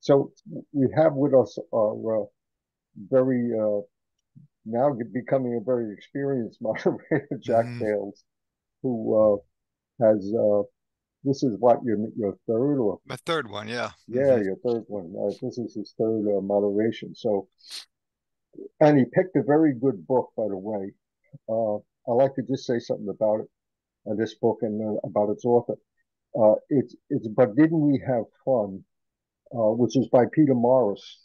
So we have with us our uh, very uh, now becoming a very experienced moderator, Jack mm. Bales, who uh, has uh, this is what your your third or my third one, yeah, yeah, mm-hmm. your third one. Uh, this is his third uh, moderation. So, and he picked a very good book, by the way. Uh, I like to just say something about it, uh, this book, and uh, about its author. Uh, it's it's but didn't we have fun? Uh, which is by Peter Morris,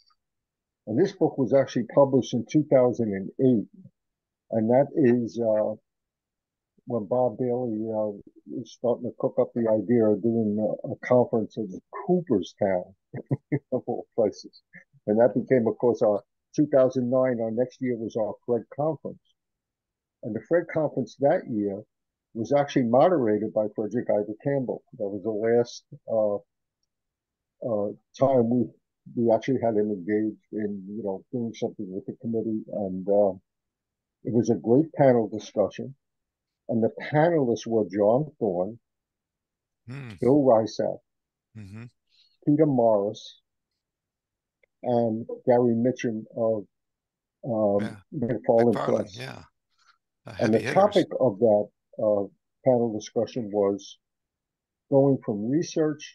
and this book was actually published in 2008, and that is uh, when Bob Bailey uh, was starting to cook up the idea of doing a, a conference in Cooperstown, of all places. And that became, of course, our 2009, our next year was our Fred conference. And the Fred conference that year was actually moderated by Frederick Ivor Campbell. That was the last uh, uh, time we we actually had him engaged in you know doing something with the committee, and uh, it was a great panel discussion. And the panelists were John Thorn, mm. Bill Ryczek, mm-hmm. Peter Morris, and Gary Mitchem of um, yeah. McFarland Press. Yeah. and the hitters. topic of that uh, panel discussion was going from research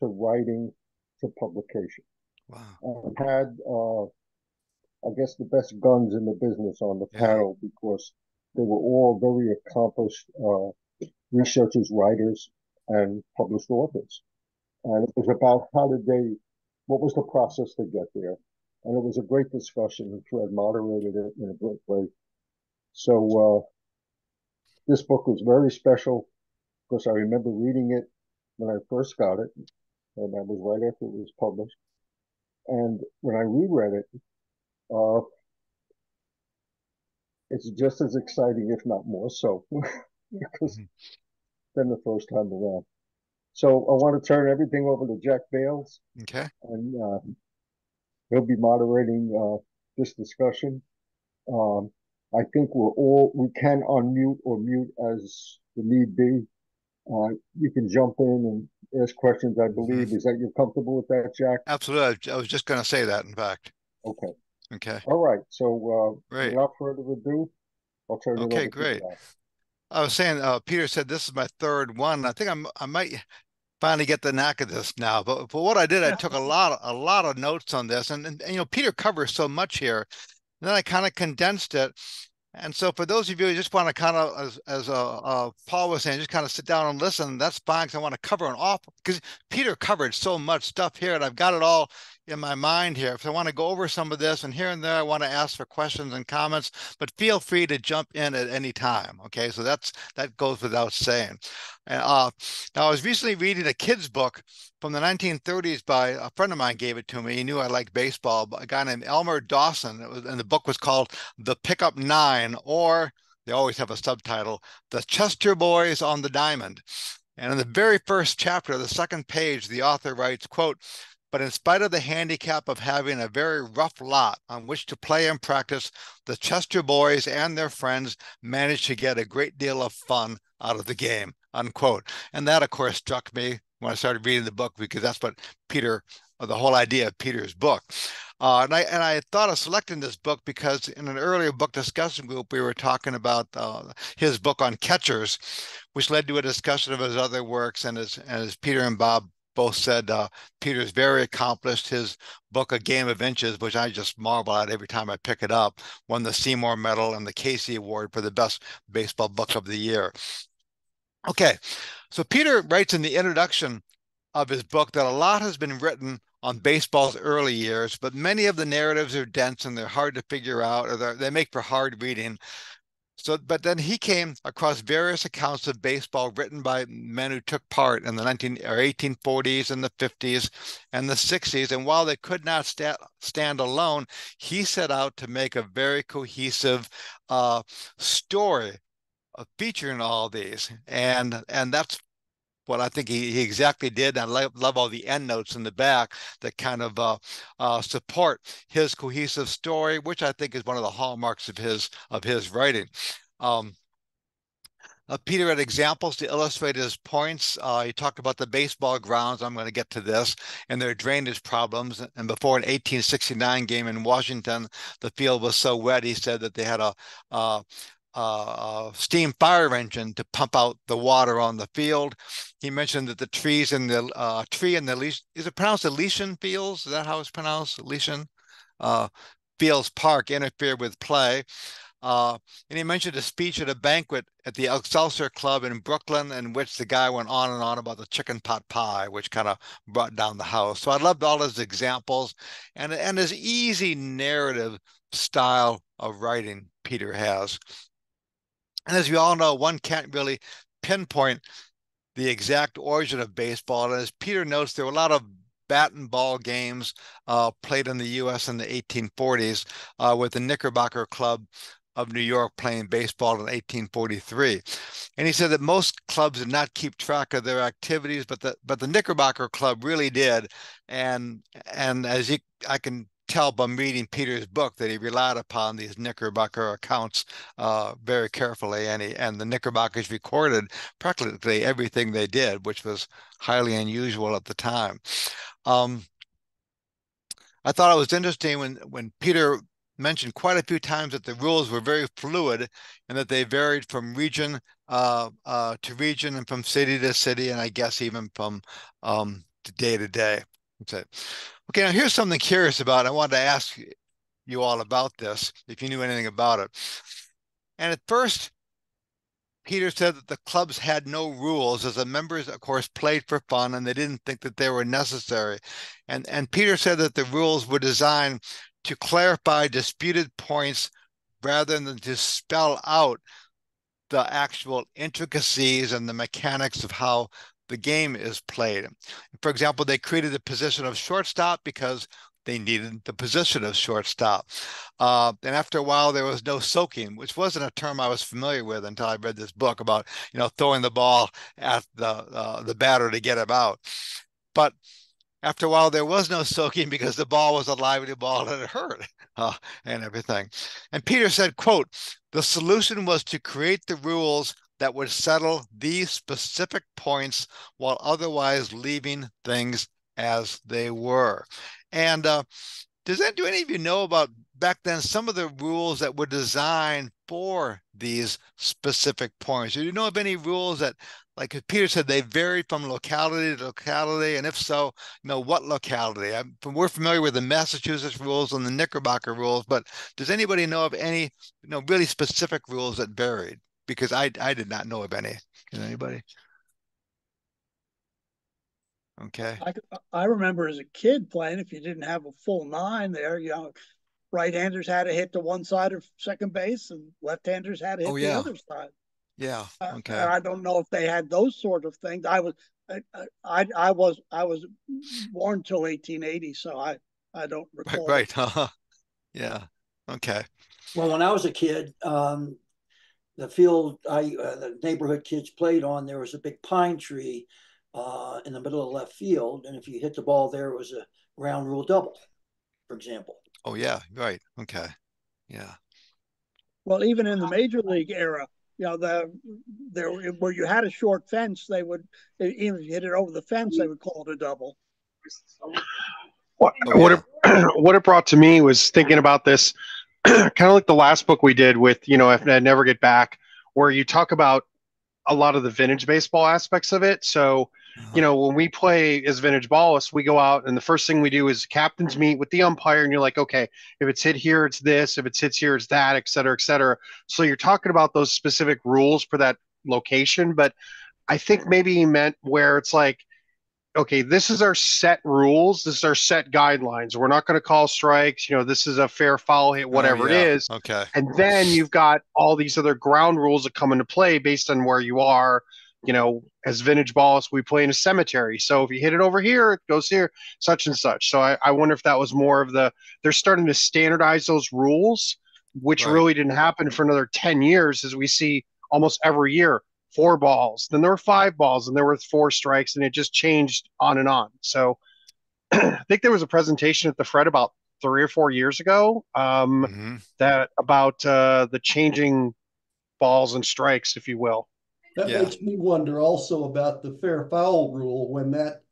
to writing to publication. Wow. And had, uh, I guess, the best guns in the business on the panel because they were all very accomplished uh, researchers, writers, and published authors. And it was about how did they, what was the process to get there? And it was a great discussion, and Fred moderated it in a great way. So uh, this book was very special because I remember reading it when I first got it, and that was right after it was published. And when I reread it, uh, it's just as exciting, if not more so, because mm-hmm. than the first time around. So I want to turn everything over to Jack Bales. Okay. And uh, he'll be moderating uh, this discussion. Um, I think we're all we can unmute or mute as the need be. Uh, you can jump in and ask questions. I believe mm-hmm. is that you're comfortable with that, Jack? Absolutely. I was just going to say that. In fact. Okay. Okay. All right. So uh, without further ado, I'll turn it over. okay, great. I was saying, uh, Peter said this is my third one. I think I'm I might finally get the knack of this now. But for what I did, I took a lot of, a lot of notes on this, and, and, and you know Peter covers so much here. And then I kind of condensed it. And so, for those of you who just want to kind of, as, as uh, Paul was saying, just kind of sit down and listen, that's fine because I want to cover an awful, because Peter covered so much stuff here and I've got it all in my mind here. If I want to go over some of this and here and there, I want to ask for questions and comments, but feel free to jump in at any time. Okay, so that's that goes without saying. Uh, now, I was recently reading a kid's book from the 1930s by a friend of mine gave it to me. He knew I liked baseball, a guy named Elmer Dawson. Was, and the book was called The Pickup Nine, or they always have a subtitle, The Chester Boys on the Diamond. And in the very first chapter, the second page, the author writes, quote, but in spite of the handicap of having a very rough lot on which to play and practice, the Chester boys and their friends managed to get a great deal of fun out of the game, unquote. And that, of course, struck me when I started reading the book because that's what Peter, the whole idea of Peter's book. Uh, and I and I thought of selecting this book because in an earlier book discussion group we were talking about uh, his book on catchers, which led to a discussion of his other works. And as and as Peter and Bob both said uh, Peter's very accomplished. His book, A Game of Inches, which I just marvel at every time I pick it up, won the Seymour Medal and the Casey Award for the best baseball book of the year. Okay, so Peter writes in the introduction of his book that a lot has been written on baseball's early years, but many of the narratives are dense and they're hard to figure out, or they make for hard reading. So, but then he came across various accounts of baseball written by men who took part in the 19 or 1840s and the 50s and the 60s. And while they could not sta- stand alone, he set out to make a very cohesive uh, story featuring all these. And and that's what I think he, he exactly did. And I love, love, all the end notes in the back that kind of uh, uh, support his cohesive story, which I think is one of the hallmarks of his of his writing. Um, uh, Peter had examples to illustrate his points. Uh, he talked about the baseball grounds. I'm going to get to this and their drainage problems. And before an 1869 game in Washington, the field was so wet, he said that they had a, a, a steam fire engine to pump out the water on the field. He mentioned that the trees in the uh, tree in the leash is it pronounced Elysian Fields? Is that how it's pronounced? Elysian uh, Fields Park interfere with play. Uh, and he mentioned a speech at a banquet at the Excelsior Club in Brooklyn, in which the guy went on and on about the chicken pot pie, which kind of brought down the house. So I loved all his examples and, and his easy narrative style of writing Peter has. And as we all know, one can't really pinpoint the exact origin of baseball. And as Peter notes, there were a lot of bat and ball games uh, played in the U.S. in the 1840s uh, with the Knickerbocker Club of New York playing baseball in 1843. And he said that most clubs did not keep track of their activities, but the but the Knickerbocker Club really did. And and as he, I can tell by reading Peter's book that he relied upon these Knickerbocker accounts uh, very carefully, and he and the Knickerbockers recorded practically everything they did, which was highly unusual at the time. Um, I thought it was interesting when when Peter mentioned quite a few times that the rules were very fluid and that they varied from region uh, uh, to region and from city to city, and I guess even from um, day to day. Okay. okay, now here's something curious about. I wanted to ask you all about this, if you knew anything about it. And at first, Peter said that the clubs had no rules, as the members, of course, played for fun and they didn't think that they were necessary. And, and Peter said that the rules were designed to clarify disputed points rather than to spell out the actual intricacies and the mechanics of how the game is played. For example, they created the position of shortstop because they needed the position of shortstop. Uh, and after a while, there was no soaking, which wasn't a term I was familiar with until I read this book about, you know, throwing the ball at the uh, the batter to get him out. But after a while, there was no soaking because the ball was a lively ball and it hurt uh, and everything. And Peter said, quote, the solution was to create the rules that would settle these specific points while otherwise leaving things as they were. And uh, does that do any of you know about back then some of the rules that were designed for these specific points? Do you know of any rules that like Peter said, they vary from locality to locality, and if so, you know what locality? I'm, we're familiar with the Massachusetts rules and the Knickerbocker rules, but does anybody know of any, you know, really specific rules that varied? Because I I did not know of any. Can anybody? Okay. I, I remember as a kid playing, if you didn't have a full nine there, you know, right-handers had to hit to one side of second base and left-handers had to hit oh, yeah. the other side. Yeah. Okay. Uh, I don't know if they had those sort of things. I was, I, I, I was, I was born till 1880, so I, I don't recall. Right. right. yeah. Okay. Well, when I was a kid, um, the field I, uh, the neighborhood kids played on, there was a big pine tree uh, in the middle of left field, and if you hit the ball there, it was a ground rule double, for example. Oh yeah, right. Okay, yeah. Well, even in the major league era, you know, the there where you had a short fence, they would even if you hit it over the fence, they would call it a double. What what, it, what it brought to me was thinking about this, kind of like the last book we did with you know if I never get back, where you talk about a lot of the vintage baseball aspects of it. So uh-huh. you know, when we play as vintage ballists, we go out and the first thing we do is captains meet with the umpire, and you're like, okay, if it's hit here, it's this. If it's hits here, it's that, et cetera, et cetera. So you're talking about those specific rules for that location, but I think maybe he meant where it's like, okay, this is our set rules. This is our set guidelines. We're not going to call strikes. You know, this is a fair foul hit, whatever oh, yeah. it is. Okay. And then you've got all these other ground rules that come into play based on where you are you know, as vintage balls, we play in a cemetery. So if you hit it over here, it goes here, such and such. So I, I wonder if that was more of the they're starting to standardize those rules, which right. really didn't happen for another 10 years, as we see almost every year. Four balls, then there were five balls, and there were four strikes, and it just changed on and on. So I think there was a presentation at the Fred about three or four years ago um, mm-hmm. that about uh, the changing balls and strikes, if you will. That yeah. makes me wonder also about the fair foul rule when that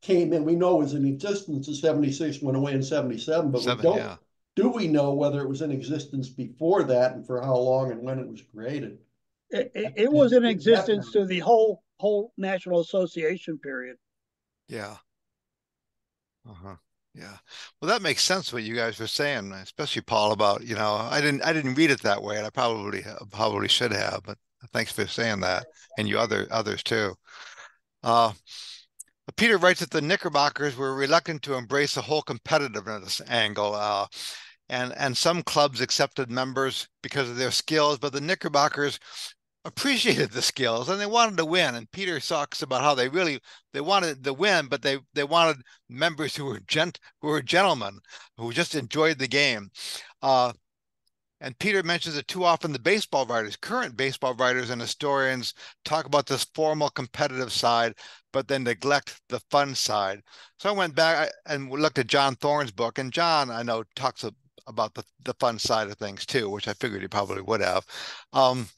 came in. We know it was in existence in 76, went away in 77, but Seven, we don't. Yeah. Do we know whether it was in existence before that and for how long and when it was created? It, it, it was in existence through the whole whole National Association period. Yeah. Uh huh. Yeah. Well, that makes sense what you guys were saying, especially Paul about you know I didn't I didn't read it that way, and I probably probably should have, but thanks for saying that, and you other others too. Uh, Peter writes that the Knickerbockers were reluctant to embrace the whole competitiveness angle. Uh, and, and some clubs accepted members because of their skills, but the Knickerbockers appreciated the skills and they wanted to win. And Peter talks about how they really they wanted to win, but they they wanted members who were gent who were gentlemen who just enjoyed the game. Uh, and Peter mentions that too often the baseball writers, current baseball writers and historians, talk about this formal competitive side, but then neglect the fun side. So I went back and looked at John Thorn's book, and John, I know, talks about the, the fun side of things too, which I figured he probably would have. Um,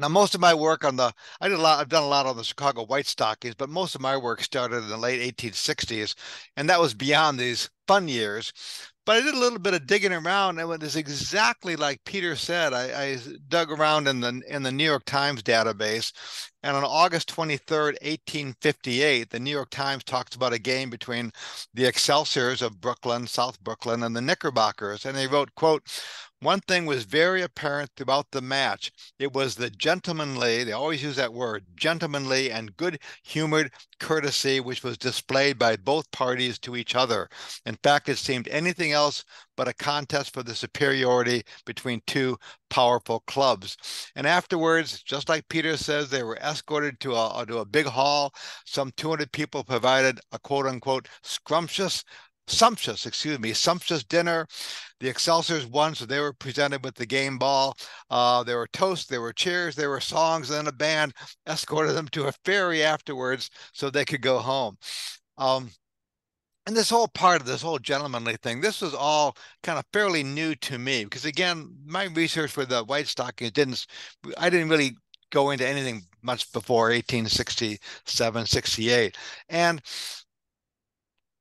now, most of my work on the, I did a lot, I've done a lot on the Chicago White Stockings, but most of my work started in the late 1860s, and that was beyond these fun years. But I did a little bit of digging around, and it was exactly like Peter said. I, I dug around in the in the New York Times database, and on August 23rd, 1858, the New York Times talks about a game between the Excelsiors of Brooklyn, South Brooklyn, and the Knickerbockers, and they wrote, "quote one thing was very apparent throughout the match. It was the gentlemanly, they always use that word, gentlemanly and good humored courtesy which was displayed by both parties to each other. In fact, it seemed anything else but a contest for the superiority between two powerful clubs. And afterwards, just like Peter says, they were escorted to a, to a big hall. Some 200 people provided a quote unquote scrumptious sumptuous, excuse me, sumptuous dinner. The Excelsiors won, so they were presented with the game ball. Uh, there were toasts, there were cheers, there were songs, and then a band escorted them to a ferry afterwards so they could go home. Um, and this whole part of this whole gentlemanly thing, this was all kind of fairly new to me because again, my research for the White Stockings didn't, I didn't really go into anything much before 1867, 68. And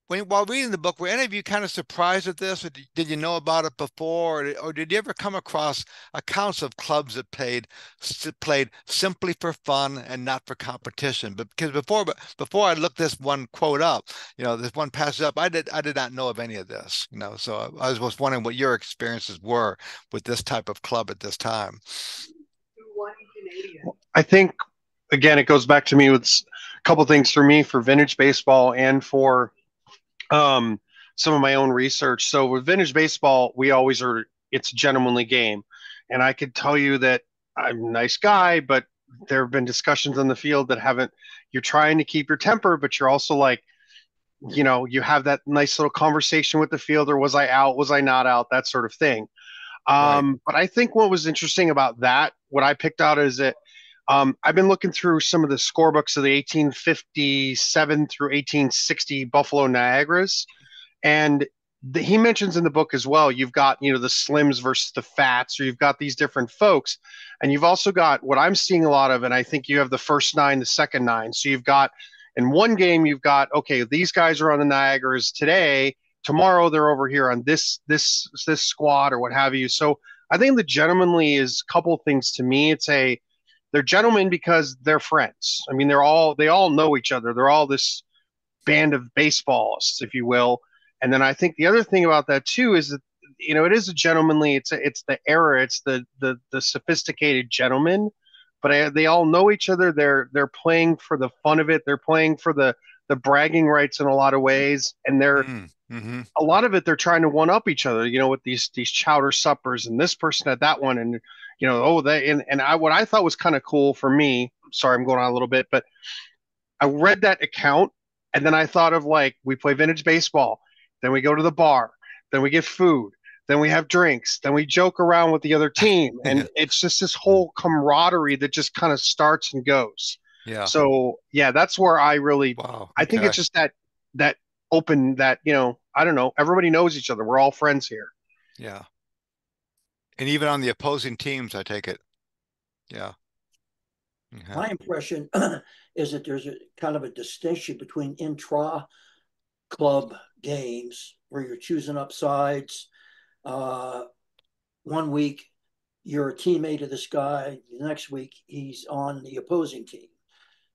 when while reading the book, were any of you kind of surprised at this, or did you know about it before, or, did you ever come across accounts of clubs that played played simply for fun and not for competition? But because before, before I looked this one quote up, you know, this one passage up, I did I did not know of any of this, you know. So I was just wondering what your experiences were with this type of club at this time. I think again, it goes back to me with a couple things for me for vintage baseball and for um, some of my own research. So with vintage baseball, we always are it's a gentlemanly game, and I could tell you that I'm a nice guy, but there have been discussions on the field that haven't. You're trying to keep your temper, but you're also like, you know, you have that nice little conversation with the fielder. Was I out? Was I not out? That sort of thing. Um, right. But I think what was interesting about that, what I picked out is that um, I've been looking through some of the scorebooks of the 1857 through 1860 Buffalo Niagaras, and the, he mentions in the book as well. You've got you know the Slims versus the Fats, or you've got these different folks, and you've also got what I'm seeing a lot of, and I think you have the first nine, the second nine. So you've got in one game you've got okay, these guys are on the Niagaras today. Tomorrow they're over here on this this this squad or what have you. So I think the gentlemanly is a couple things to me. It's a they're gentlemen because they're friends. I mean, they're all they all know each other. They're all this band of baseballists, if you will. And then I think the other thing about that too is that you know it is a gentlemanly. It's a, it's the era. It's the the the sophisticated gentleman. But I, they all know each other. They're they're playing for the fun of it. They're playing for the the bragging rights in a lot of ways, and they're mm, mm-hmm. a lot of it. They're trying to one up each other. You know, with these these chowder suppers, and this person had that one, and you know, oh, they and, and I what I thought was kind of cool for me. Sorry, I'm going on a little bit, but I read that account and then I thought of like we play vintage baseball, then we go to the bar, then we get food, then we have drinks, then we joke around with the other team, and it's just this whole camaraderie that just kind of starts and goes. Yeah. So yeah, that's where I really. Wow. I think it's just that that open that you know I don't know everybody knows each other. We're all friends here. Yeah. And even on the opposing teams, I take it. Yeah. My impression is that there's a kind of a distinction between intra club games where you're choosing up sides. Uh, one week you're a teammate of this guy, the next week he's on the opposing team.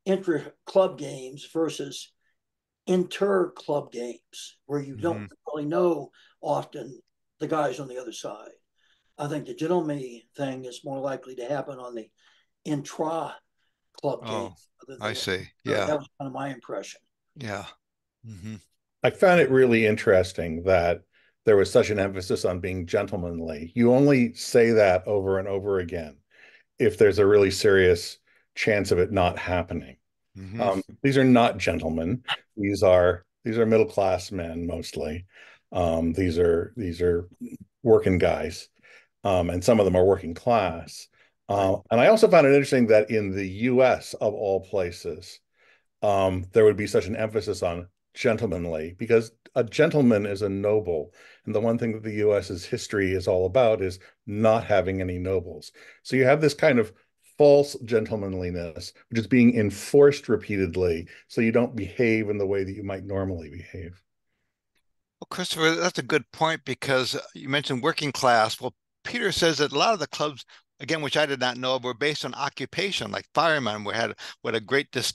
Intra club games versus inter club games where you mm-hmm. don't really know often the guys on the other side. I think the gentleman thing is more likely to happen on the intra club oh, game. I see. Yeah. That was kind of my impression. Yeah. Mm-hmm. I found it really interesting that there was such an emphasis on being gentlemanly. You only say that over and over again if there's a really serious chance of it not happening. Mm-hmm. Um, these are not gentlemen. These are these are middle class men mostly. Um, these are these are working guys, um, and some of them are working class. Uh, and I also found it interesting that in the U.S. of all places, um, there would be such an emphasis on gentlemanly because a gentleman is a noble, and the one thing that the U.S.'s history is all about is not having any nobles. So you have this kind of false gentlemanliness, which is being enforced repeatedly, so you don't behave in the way that you might normally behave. Well, Christopher, that's a good point because you mentioned working class. Well, Peter says that a lot of the clubs, again, which I did not know, of, were based on occupation, like firemen, where had what a great dis-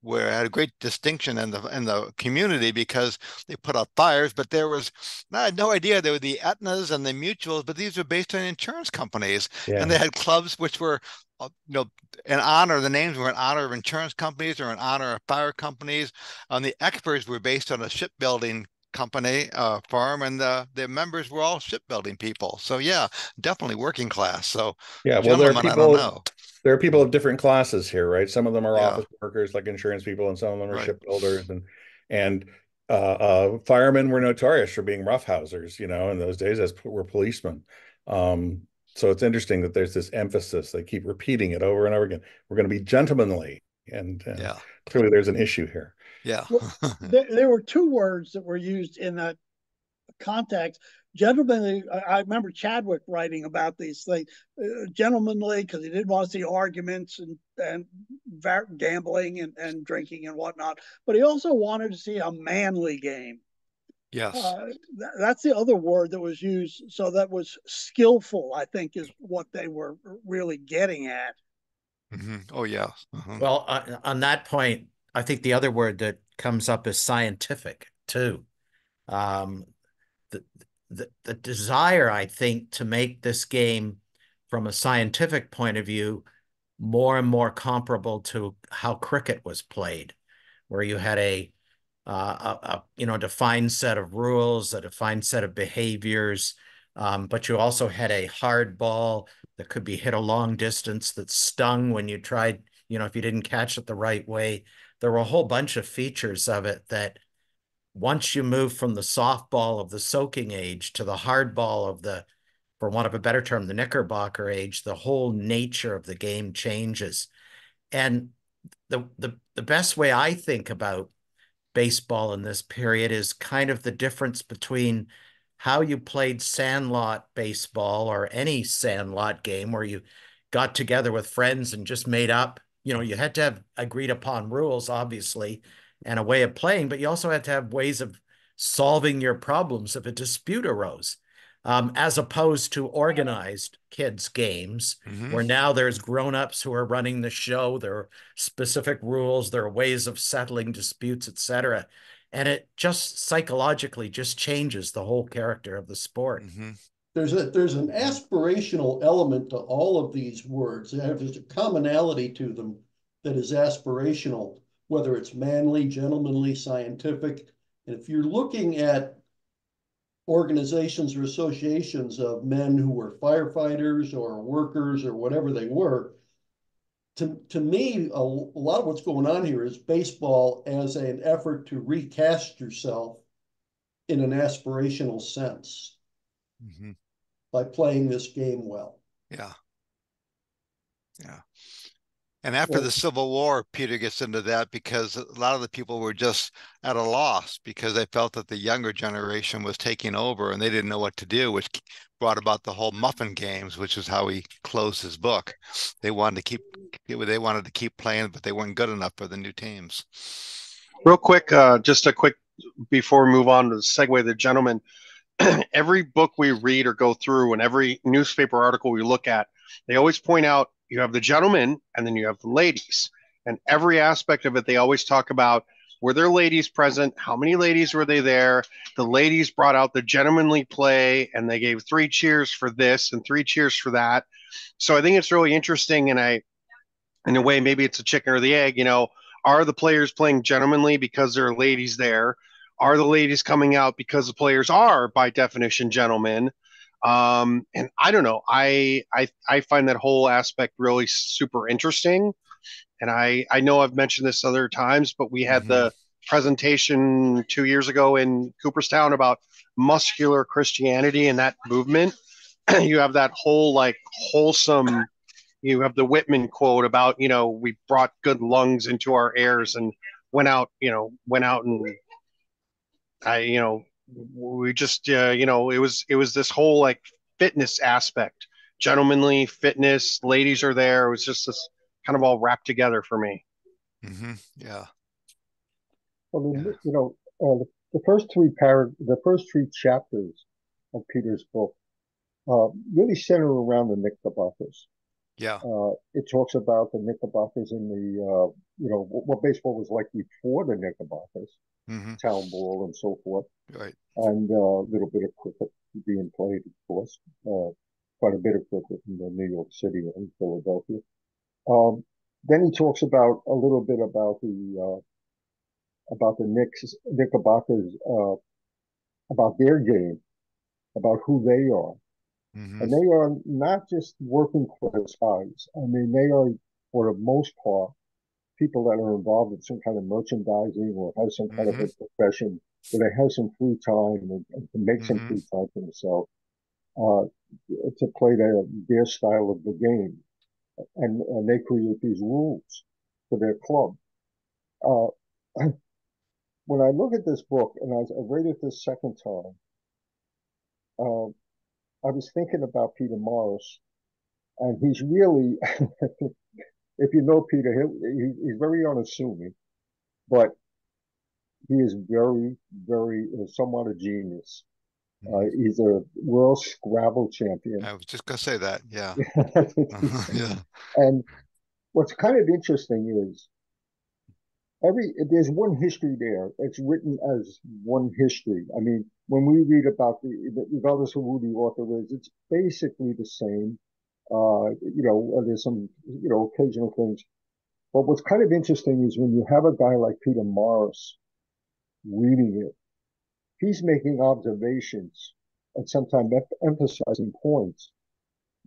where had a great distinction in the in the community because they put out fires, but there was I had no idea there were the Etnas and the mutuals, but these were based on insurance companies, yeah. and they had clubs which were uh, you know, in honor, the names were in honor of insurance companies or in honor of fire companies. And the Eckfords were based on a shipbuilding company uh, firm, and the the members were all shipbuilding people. So yeah, definitely working class. So yeah, well, there are people. There are people of different classes here, right? Some of them are yeah. office workers, like insurance people, and some of them are right. shipbuilders, and and uh, uh, firemen were notorious for being roughhousers, you know, in those days, as were policemen. Um, so it's interesting that there's this emphasis. They keep repeating it over and over again. We're going to be gentlemanly, and uh, yeah. clearly there's an issue here. Yeah. well, there, there, were two words that were used in that context. Gentlemanly, I remember Chadwick writing about these things. Uh, gentlemanly, because he didn't want to see arguments and and gambling and, and drinking and whatnot, but he also wanted to see a manly game. Yes. Uh, th- that's the other word that was used. So that was skillful, I think, is what they were really getting at. Mm-hmm. Oh, yeah. Uh-huh. Well, uh, on that point, I think the other word that comes up is scientific, too. Um, the, the, the desire, I think, to make this game from a scientific point of view more and more comparable to how cricket was played, where you had a uh, a, a, you know defined set of rules, a defined set of behaviors. Um, but you also had a hard ball that could be hit a long distance that stung when you tried, you know, if you didn't catch it the right way. There were a whole bunch of features of it that once you move from the softball of the soaking age to the hard ball of the, for want of a better term, the Knickerbocker age, the whole nature of the game changes. And the the the best way I think about baseball in this period is kind of the difference between how you played sandlot baseball or any sandlot game where you got together with friends and just made up you know you had to have agreed upon rules obviously and a way of playing but you also had to have ways of solving your problems if a dispute arose um, as opposed to organized kids games mm-hmm. where now there's grown-ups who are running the show there are specific rules there are ways of settling disputes etc and it just psychologically just changes the whole character of the sport mm-hmm. There's a there's an aspirational element to all of these words there's a commonality to them that is aspirational whether it's manly gentlemanly scientific and if you're looking at organizations or associations of men who were firefighters or workers or whatever they were. To, to me, a, a lot of what's going on here is baseball as an effort to recast yourself in an aspirational sense mm-hmm. by playing this game well. Yeah. Yeah. And after the Civil War, Peter gets into that because a lot of the people were just at a loss because they felt that the younger generation was taking over and they didn't know what to do, which brought about the whole muffin games, which is how he closed his book. They wanted to keep they wanted to keep playing, but they weren't good enough for the new teams. Real quick, uh, just a quick before we move on to the segue, the gentleman. every book we read or go through, and every newspaper article we look at, they always point out you have the gentlemen and then you have the ladies. And every aspect of it, they always talk about were there ladies present? How many ladies were they there? The ladies brought out the gentlemanly play and they gave three cheers for this and three cheers for that. So I think it's really interesting. And I, in a way, maybe it's a chicken or the egg, you know, are the players playing gentlemanly because there are ladies there? Are the ladies coming out because the players are, by definition, gentlemen? Um, and I don't know. I, I I find that whole aspect really super interesting. And I I know I've mentioned this other times, but we had mm-hmm. the presentation two years ago in Cooperstown about muscular Christianity and that movement. you have that whole like wholesome. You have the Whitman quote about you know we brought good lungs into our airs and went out you know went out and I you know we just uh, you know it was it was this whole like fitness aspect. Gentlemanly fitness ladies are there. It was just this kind of all wrapped together for me. Mm-hmm. yeah. Well yeah. you know uh, the first three par the first three chapters of peter's book uh, really center around the knickerbockers yeah uh, it talks about the knickerbockers in the uh, you know what baseball was like before the knickerbockers mm-hmm. town ball and so forth. Right. And uh, a little bit of cricket being played, of course. Uh, quite a bit of cricket in the New York City and Philadelphia. Um, then he talks about a little bit about the uh, about the Knicks, Knickerbockers, uh, about their game, about who they are, mm-hmm. and they are not just working class guys. I mean, they are, for the most part, people that are involved in some kind of merchandising or have some kind mm-hmm. of a profession where they have some free time and, and can make mm-hmm. some free time for themselves uh, to play their their style of the game, and and they create these rules for their club. Uh, when I look at this book and I, I read it this second time, uh, I was thinking about Peter Morris, and he's really if you know Peter, he, he's very unassuming, but he is very, very uh, somewhat a genius. Uh, mm-hmm. he's a world Scrabble champion. I was just gonna say that, yeah. yeah. And what's kind of interesting is every there's one history there. It's written as one history. I mean, when we read about the regardless of who the author is, it's basically the same. Uh, you know, there's some, you know, occasional things. But what's kind of interesting is when you have a guy like Peter Morris reading it, he's making observations and sometimes emphasizing points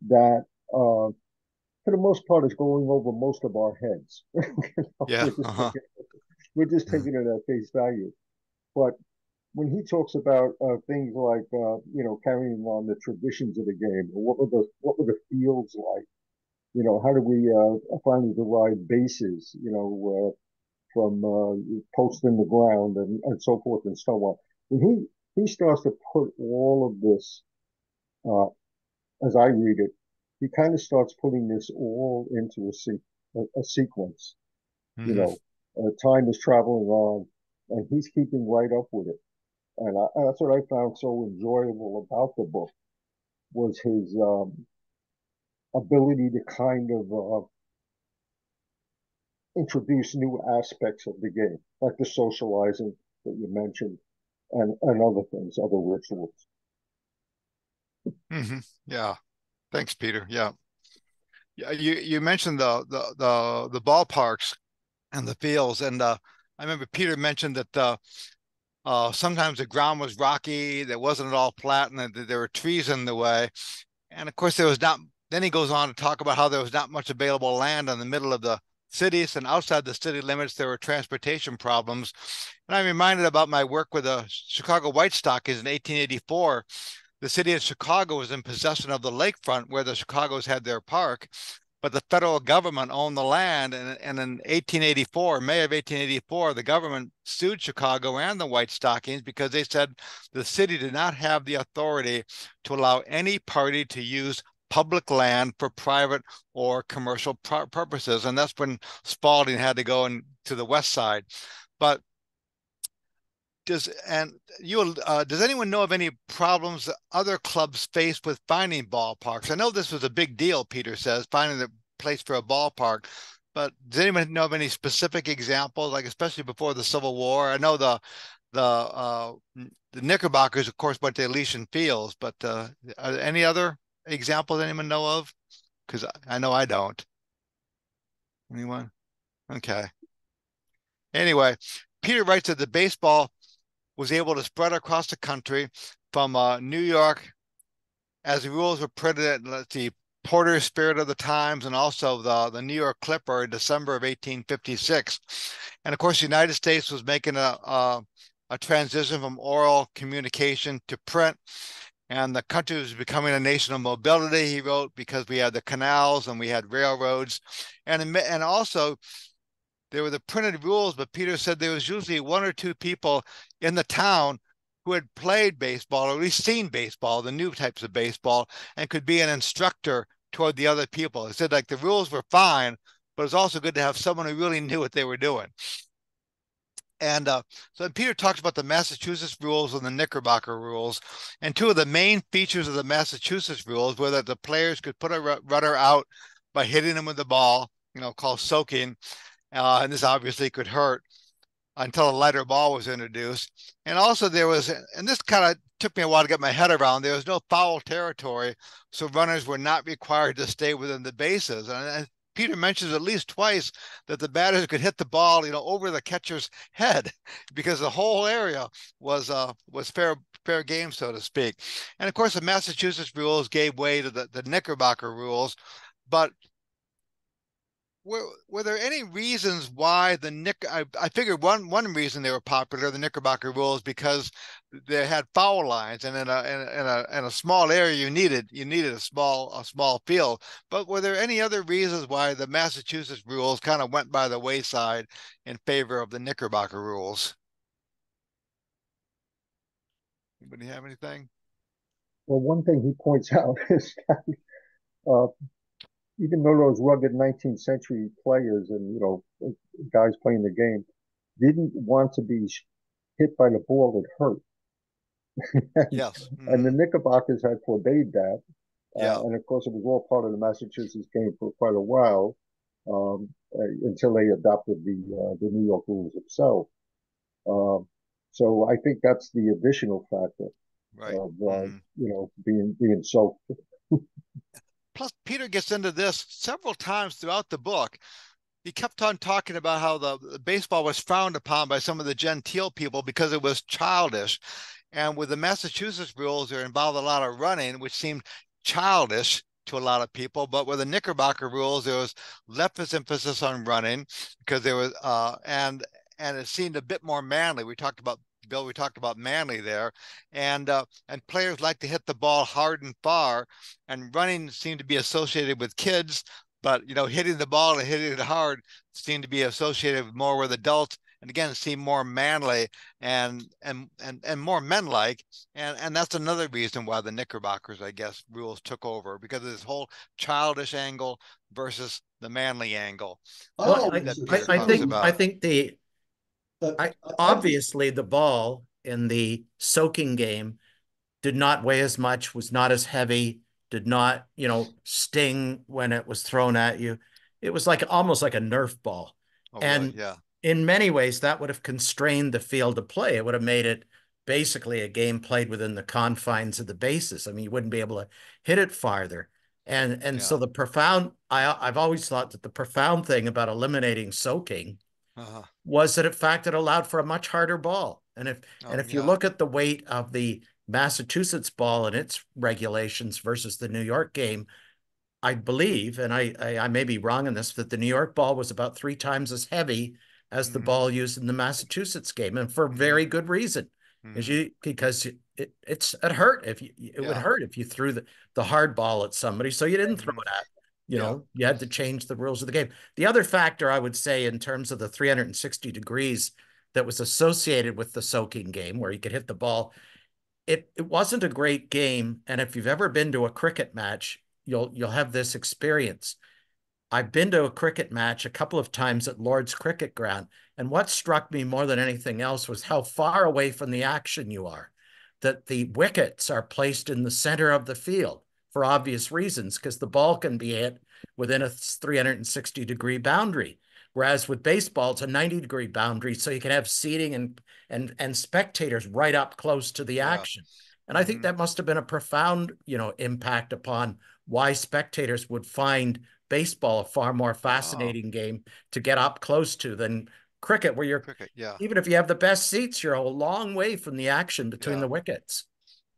that, uh, for the most part, is going over most of our heads. you know, yeah. We're just, uh-huh. taking, we're just taking it at face value. But when he talks about uh, things like uh, you know carrying on the traditions of the game, what were the what were the fields like? You know, how do we uh, finally derive bases? You know, uh, from uh, post in the ground and, and so forth and so on. And he he starts to put all of this, uh, as I read it, he kind of starts putting this all into a, se- a, a sequence. Mm-hmm. You know, time is traveling on, and he's keeping right up with it and I, that's what I found so enjoyable about the book was his um, ability to kind of uh, introduce new aspects of the game, like the socializing that you mentioned, and and other things, other rituals. Mm-hmm. Yeah, thanks, Peter. Yeah, yeah. You you mentioned the the the the ballparks and the fields, and uh, I remember Peter mentioned that uh, uh, sometimes the ground was rocky, that wasn't at all flat, and that there were trees in the way. And of course, there was not. Then he goes on to talk about how there was not much available land in the middle of the cities and outside the city limits. There were transportation problems. And I'm reminded about my work with the Chicago White Stockings in 1884. The city of Chicago was in possession of the lakefront where the Chicago's had their park. but the federal government owned the land. And, and in 1884, May of 1884, the government sued Chicago and the White Stockings because they said the city did not have the authority to allow any party to use public land for private or commercial purposes. And that's when Spalding had to go and to the west side. But does and you uh, does anyone know of any problems other clubs face with finding ballparks? I know this was a big deal. Peter says finding a place for a ballpark, but does anyone know of any specific examples, like especially before the Civil War? I know the the uh, the Knickerbockers, of course, went to Elysian Fields, but uh, any other examples anyone know of? Because I know I don't. Anyone? Okay. Anyway, Peter writes that the baseball was able to spread across the country from uh, New York as the rules were printed let's see, Porter's Spirit of the Times and also the, the New York Clipper in December of 1856. And of course, the United States was making a, a, a transition from oral communication to print. And the country was becoming a nation of mobility, he wrote, because we had the canals and we had railroads. And, and also, there were the printed rules, but Peter said there was usually one or two people in the town who had played baseball or at least seen baseball, the new types of baseball, and could be an instructor toward the other people. He said like the rules were fine, but it was also good to have someone who really knew what they were doing. And uh, so Peter talks about the Massachusetts rules and the Knickerbocker rules. And two of the main features of the Massachusetts rules were that the players could put a runner out by hitting them with the ball, you know, called soaking, uh, and this obviously could hurt until a lighter ball was introduced. And also there was, and this kind of took me a while to get my head around, there was no foul territory, so runners were not required to stay within the bases. And, and Peter mentions at least twice that the batters could hit the ball, you know, over the catcher's head because the whole area was uh was fair fair game, so to speak. And of course, the Massachusetts rules gave way to the, the Knickerbocker rules, but were were there any reasons why the Nick? I, I figured one one reason they were popular, the Knickerbocker rules, because they had foul lines, and in a, in a in a in a small area you needed you needed a small a small field. But were there any other reasons why the Massachusetts rules kind of went by the wayside in favor of the Knickerbocker rules? Anybody have anything? Well, one thing he points out is that uh, even though those rugged 19th century players and you know guys playing the game didn't want to be hit by the ball that hurt. and, yes. Mm-hmm. And the mm-hmm. Knickerbockers had forbade that. Uh, yeah. Uh, and of course, it was all part of the Massachusetts game for quite a while um, uh, until they adopted the uh, the New York rules itself. Um, so I think that's the additional factor right. of uh, mm-hmm. you know being being soaked. plus Peter gets into this several times throughout the book. He kept on talking about how the, the baseball was frowned upon by some of the genteel people because it was childish. And with the Massachusetts rules, there involved a lot of running, which seemed childish to a lot of people. But with the Knickerbocker rules, there was less emphasis on running because there was uh, and and it seemed a bit more manly. We talked about Bill, we talked about Manly there, and uh, and players like to hit the ball hard and far, and running seemed to be associated with kids, but you know hitting the ball and hitting it hard seemed to be associated more with adults, and again seemed more manly and and and and more men-like, and and that's another reason why the Knickerbockers, I guess, rules took over because of this whole childish angle versus the manly angle. Oh, I, I, I think about. I think the but I, obviously, the ball in the soaking game did not weigh as much, was not as heavy, did not, you know, sting when it was thrown at you. It was like almost like a Nerf ball. Oh, and yeah. in many ways, that would have constrained the field of play. It would have made it basically a game played within the confines of the bases. I mean, you wouldn't be able to hit it farther. And and yeah. so the profound I I've always thought that the profound thing about eliminating soaking uh-huh. was that in fact it allowed for a much harder ball. And if oh, and if yeah. you look at the weight of the Massachusetts ball and its regulations versus the New York game, I believe, and I, I, I may be wrong in this, that the New York ball was about three times as heavy as mm-hmm. the ball used in the Massachusetts game, and for very good reason. Mm-hmm. You, because it it's it hurt if you it yeah. would hurt if you threw the, the hard ball at somebody, so you didn't throw mm-hmm. it at You yeah. know, you had to change the rules of the game. The other factor I would say in terms of the 360 degrees that was associated with the soaking game, where you could hit the ball, it it wasn't a great game. And if you've ever been to a cricket match, you'll you'll have this experience. I've been to a cricket match a couple of times at Lord's Cricket Ground, and what struck me more than anything else was how far away from the action you are. That the wickets are placed in the center of the field for obvious reasons, because the ball can be hit within a 360 degree boundary. Whereas with baseball, it's a 90 degree boundary, so you can have seating and and and spectators right up close to the yeah. action. And I think mm-hmm. that must have been a profound, you know, impact upon why spectators would find baseball a far more fascinating wow. game to get up close to than cricket, where you're cricket, yeah. Even if you have the best seats, you're a long way from the action between yeah. the wickets.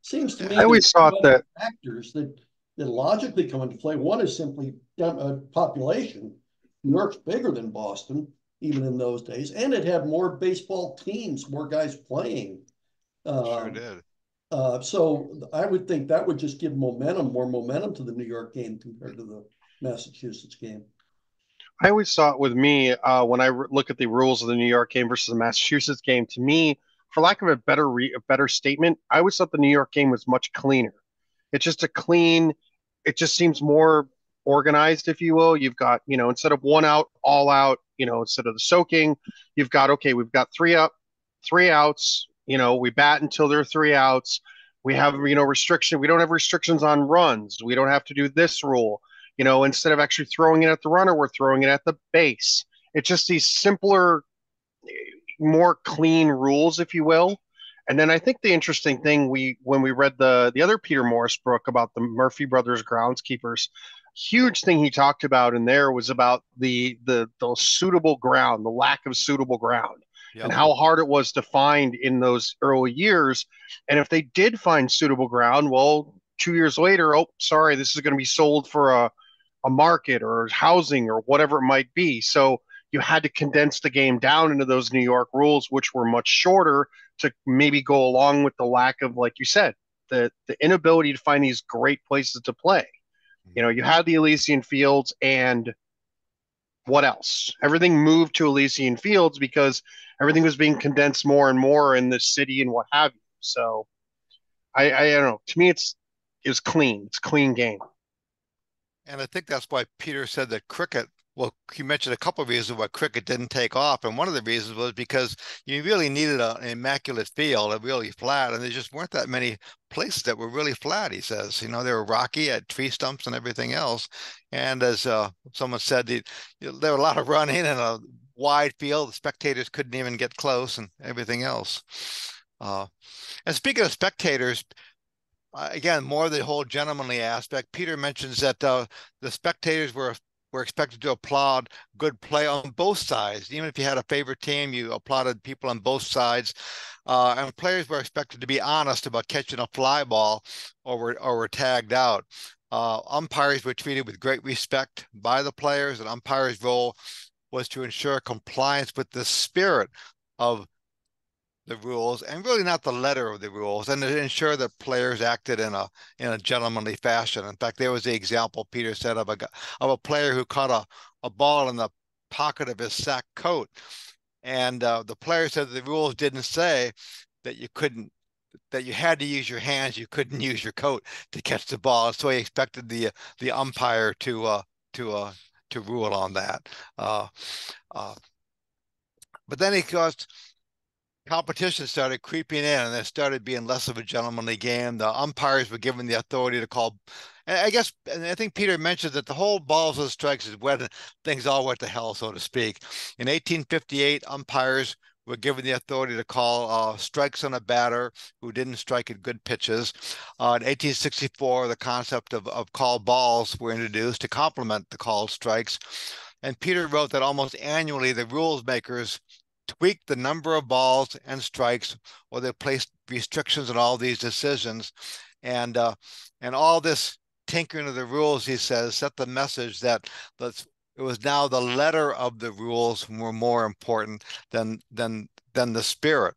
Seems to me I always thought that factors that that logically come into play. One is simply uh, population. New York's bigger than Boston, even in those days, and it had more baseball teams, more guys playing. Uh, sure um, did. Uh, so I would think that would just give momentum, more momentum to the New York game compared to the Massachusetts game. I always saw it with me uh, when I re- look at the rules of the New York game versus the Massachusetts game. To me, for lack of a better re- a better statement, I always thought the New York game was much cleaner. It's just a clean. It just seems more organized, if you will. You've got you know instead of one out, all out. You know instead of the soaking, you've got okay, we've got three up, three outs. You know we bat until there are three outs. We have you know restriction. We don't have restrictions on runs. We don't have to do this rule. You know instead of actually throwing it at the runner, we're throwing it at the base. It's just these simpler, more clean rules, if you will and then I think the interesting thing we when we read the the other Peter Morris book about the Murphy brothers groundskeepers, huge thing he talked about in there was about the the the suitable ground, the lack of suitable ground. Yep. And how hard it was to find in those early years. And if they did find suitable ground, well, two years later, oh, sorry, this is going to be sold for a, a market or housing or whatever it might be. So you had to condense the game down into those New York rules, which were much shorter to maybe go along with the lack of, like you said, the the inability to find these great places to play. You know, you mm-hmm. had the Elysian Fields and what else? Everything moved to Elysian Fields because everything was being condensed more and more in the city and what have you. So I, I don't know. To me, it's it's clean. It's clean game. And I think that's why Peter said that cricket well, you mentioned a couple of reasons why cricket didn't take off, and one of the reasons was because you really needed a, an immaculate field, a really flat, and there just weren't that many places that were really flat. He says, you know, they were rocky, had tree stumps and everything else. And as uh, someone said, the, you know, there were a lot of running and a wide field. The spectators couldn't even get close, and everything else. Uh, and speaking of spectators, uh, again, more the whole gentlemanly aspect. Peter mentions that uh, the spectators were were expected to applaud good play on both sides. Even if you had a favorite team, you applauded people on both sides. Uh, and players were expected to be honest about catching a fly ball or were, or were tagged out. Uh, umpires were treated with great respect by the players, and umpires' role was to ensure compliance with the spirit of the rules and really not the letter of the rules and to ensure that players acted in a in a gentlemanly fashion. In fact there was the example peter said of a of a player who caught a, a ball in the pocket of his sack coat. And uh, the player said the rules didn't say that you couldn't that you had to use your hands you couldn't use your coat to catch the ball. So he expected the the umpire to uh to uh to rule on that. Uh uh but then he goes competition started creeping in and it started being less of a gentlemanly game. The umpires were given the authority to call. I guess, and I think Peter mentioned that the whole balls and strikes is when things all went to hell, so to speak. In 1858, umpires were given the authority to call uh, strikes on a batter who didn't strike at good pitches. Uh, in 1864, the concept of, of call balls were introduced to complement the called strikes. And Peter wrote that almost annually the rules makers tweak the number of balls and strikes, or they place restrictions on all these decisions, and uh, and all this tinkering of the rules, he says, set the message that the, it was now the letter of the rules were more important than than than the spirit,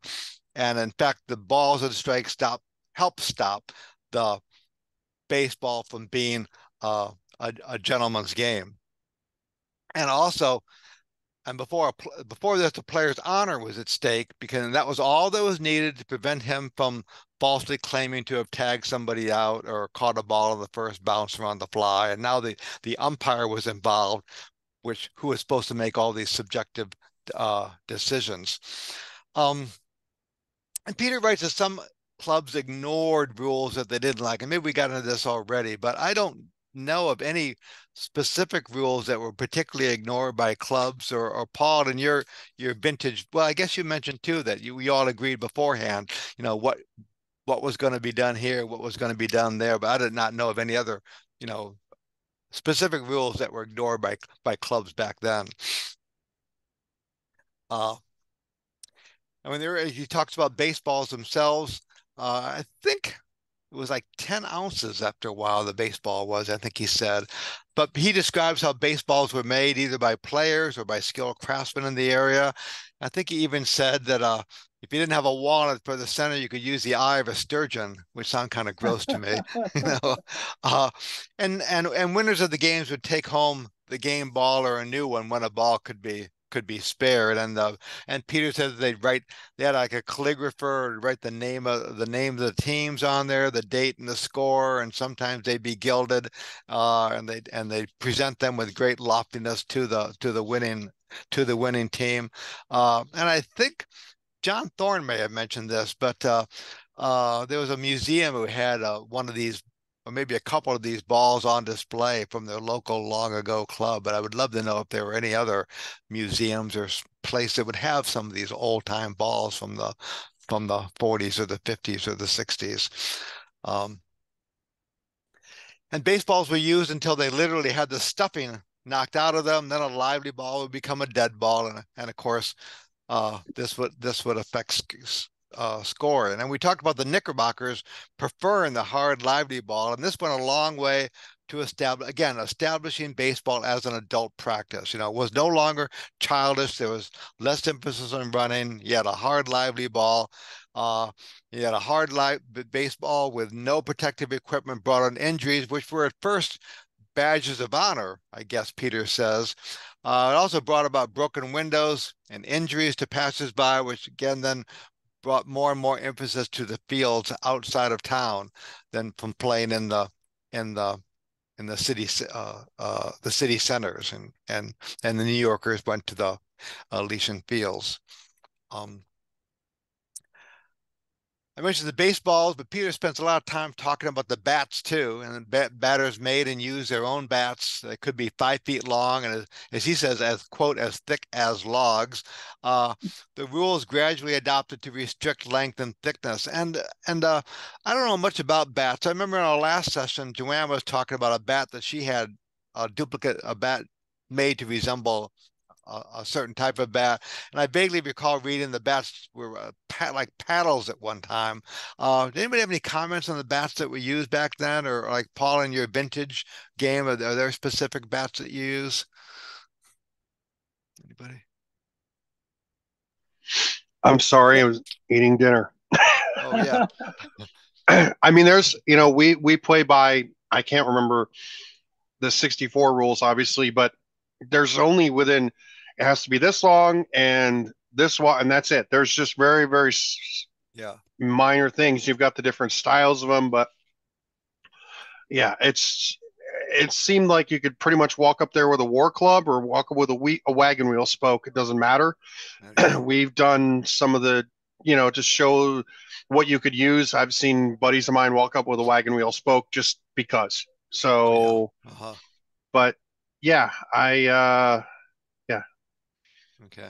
and in fact, the balls and strikes stop help stop the baseball from being uh, a, a gentleman's game. And also, and before before this, the player's honor was at stake because that was all that was needed to prevent him from falsely claiming to have tagged somebody out or caught a ball in the first bounce on the fly. And now the the umpire was involved, which who was supposed to make all these subjective uh, decisions. Um, and Peter writes that some clubs ignored rules that they didn't like. And maybe we got into this already, but I don't know of any specific rules that were particularly ignored by clubs or, or Paul in your your vintage. Well, I guess you mentioned too that you we all agreed beforehand, you know, what what was going to be done here, what was going to be done there, but I did not know of any other, you know, specific rules that were ignored by by clubs back then. Uh, I mean, there he talks about baseballs themselves. Uh, I think it was like 10 ounces after a while the baseball was i think he said. But he describes how baseballs were made either by players or by skilled craftsmen in the area. I think he even said that uh, if you didn't have a walnut for the center you could use the eye of a sturgeon which sound kind of gross to me you know? Uh, and and and winners of the games would take home the game ball or a new one when a ball could be could be spared. And the and Peter said they'd write they had like a calligrapher write the name of the name of the teams on there, the date and the score, and sometimes they'd be gilded, uh, and they and they present them with great loftiness to the to the winning to the winning team. Uh, and I think John Thorn may have mentioned this, but uh, uh, there was a museum who had uh, one of these or maybe a couple of these balls on display from their local long ago club. But I would love to know if there were any other museums or place that would have some of these old time balls from the from the 40s or the 50s or the 60s. Um, and baseballs were used until they literally had the stuffing knocked out of them. Then a lively ball would become a dead ball, and, and of course, uh, this would this would affect uh, score. And then we talked about the Knickerbockers preferring the hard, lively ball, and this went a long way to establish again establishing baseball as an adult practice. You know, it was no longer childish. There was less emphasis on running. You had a hard, lively ball. Uh, you had a hard live baseball with no protective equipment brought on injuries, which were at first badges of honor, I guess Peter says. Uh, it also brought about broken windows and injuries to passersby, which again then brought more and more emphasis to the fields outside of town than from playing in the in the in the city uh, uh, the city centers and and and the New Yorkers went to the uh, Elysian Fields. Um, I mentioned the baseballs, but Peter spends a lot of time talking about the bats too. And bat- batters made and use their own bats. that could be five feet long and, as, as he says, as quote as thick as logs. Uh, the rules gradually adopted to restrict length and thickness. And and uh, I don't know much about bats. I remember in our last session, Joanne was talking about a bat that she had a duplicate a bat made to resemble a, a, certain type of bat. And I vaguely recall reading the bats were uh, pat, like paddles at one time. Uh, did anybody have any comments on the bats that were used back then, or like Paul in your vintage game? Are, are there specific bats that you use? Anybody? I'm sorry, I was eating dinner. oh yeah. I mean, there's you know we we play by I can't remember the 64 rules obviously, but there's only within it has to be this long and this one, and that's it. There's just very, very yeah minor things. You've got the different styles of them, but yeah, it's it seemed like you could pretty much walk up there with a war club or walk up with a, we- a wagon wheel spoke. It doesn't matter. We've done some of the, you know, to show what you could use. I've seen buddies of mine walk up with a wagon wheel spoke just because. So, yeah. uh-huh. but yeah, I, uh, Okay.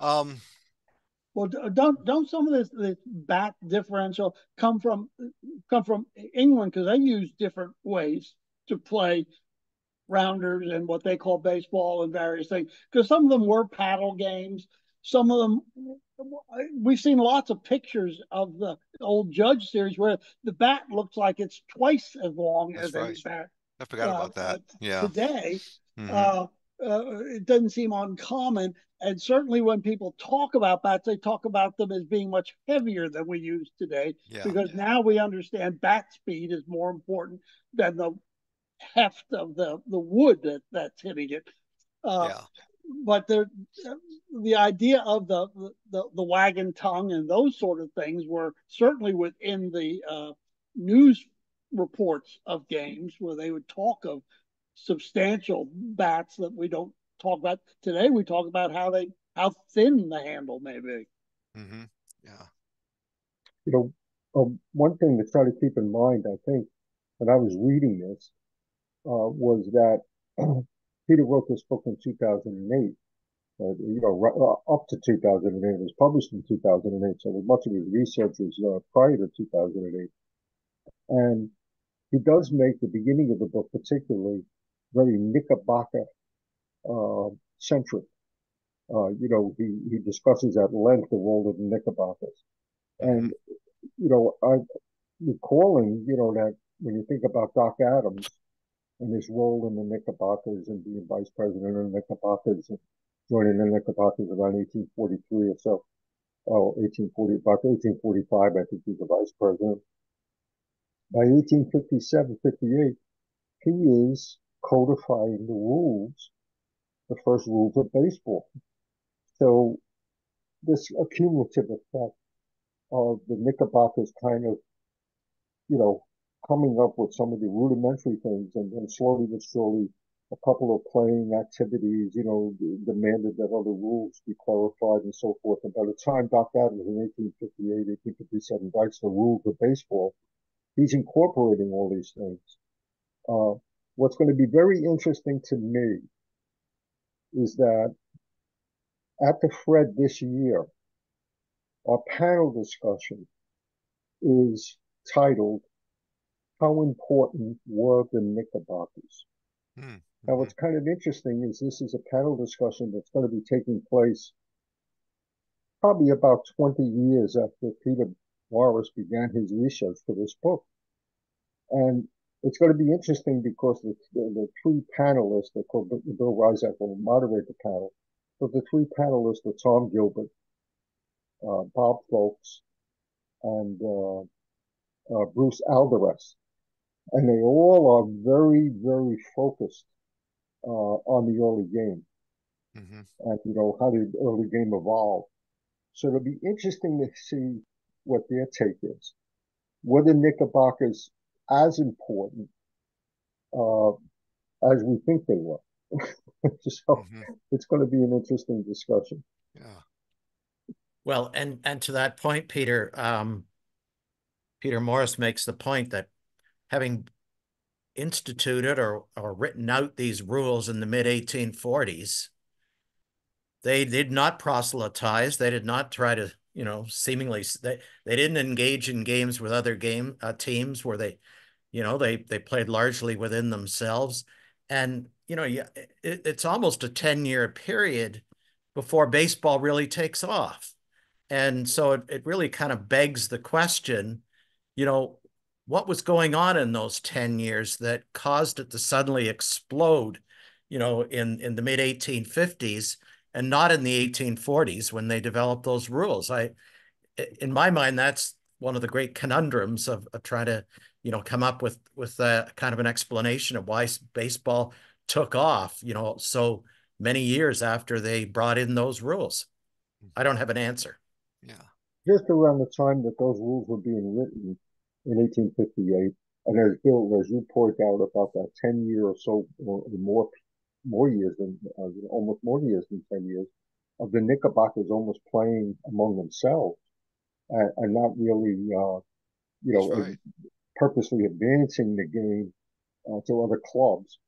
Um. Well, don't don't some of this, this bat differential come from come from England because they use different ways to play rounders and what they call baseball and various things. Because some of them were paddle games. Some of them we've seen lots of pictures of the old Judge series where the bat looks like it's twice as long That's as right. a bat. I forgot uh, about that. Yeah. Today, mm-hmm. uh, uh, it doesn't seem uncommon. And certainly when people talk about bats, they talk about them as being much heavier than we use today. Yeah, because yeah. now we understand bat speed is more important than the heft of the the wood that that's hitting it. Uh, yeah. But the the idea of the, the the wagon tongue and those sort of things were certainly within the uh, news reports of games where they would talk of substantial bats that we don't talk about today. We talk about how they how thin the handle may be. Mm-hmm. Yeah. You know, um, one thing to try to keep in mind, I think, when I was reading this, uh, was that Peter wrote this book in 2008. Uh, you know, uh, up to 2008. It was published in 2008, so much of his research was uh, prior to 2008. And he does make the beginning of the book particularly very Knickerbocker uh, centric. Uh, you know, he, he discusses at length the role of the Knickerbockers. And, you know, I recalling, you know, that when you think about Doc Adams and his role in the Knickerbockers and being vice president of the Knickerbockers and joining the Knickerbockers around 1843 or so, oh, 1840, about 1845, I think he's the vice president. By 1857, 58, he is codifying the rules, the first rules of baseball. So this accumulative effect of the Knickerbockers kind of, you know, coming up with some of the rudimentary things and then slowly but surely a couple of playing activities, you know, demanded that other rules be clarified and so forth. And by the time Doc Adams in 1858, 1857 writes the rules of baseball, he's incorporating all these things. Uh, what's going to be very interesting to me is that at the Fred this year, our panel discussion is titled, How Important Were the Knickerbockers? Mm-hmm. Now, what's kind of interesting is this is a panel discussion that's going to be taking place probably about 20 years after Peter Morris began his research for this book. And it's going to be interesting because the, the, the three panelists, they're called Bill Ryczek will moderate the panel, but the three panelists are Tom Gilbert, uh, Bob Tholkes, and uh, uh, Bruce Allardice. And they all are very, very focused uh, on the early game mm-hmm. and, you know, how the early game evolved. So it'll be interesting to see what their take is. Whether the Knickerbockers as important uh, as we think they were. so mm-hmm. it's going to be an interesting discussion. Yeah. Well, and and to that point, Peter, um, Peter Morris makes the point that having instituted or or written out these rules in the mid 1840s, they did not proselytize. They did not try to, you know, seemingly they they didn't engage in games with other game uh, teams where they you know, they they played largely within themselves, and you know, it, it's almost a ten year period before baseball really takes off, and so it, it really kind of begs the question, you know, what was going on in those ten years that caused it to suddenly explode, you know, in in the mid 1850s and not in the 1840s when they developed those rules. I, in my mind, that's one of the great conundrums of, of trying to you know, come up with with a, kind of an explanation of why baseball took off, you know, so many years after they brought in those rules. I don't have an answer. Yeah. Just around the time that those rules were being written in 1858, and as Bill, as you point out, about that 10 year or so, or more, more years than, uh, almost more years than 10 years, of the Knickerbockers almost playing among themselves and, and not really, uh, you know, right purposely advancing the game uh, to other clubs.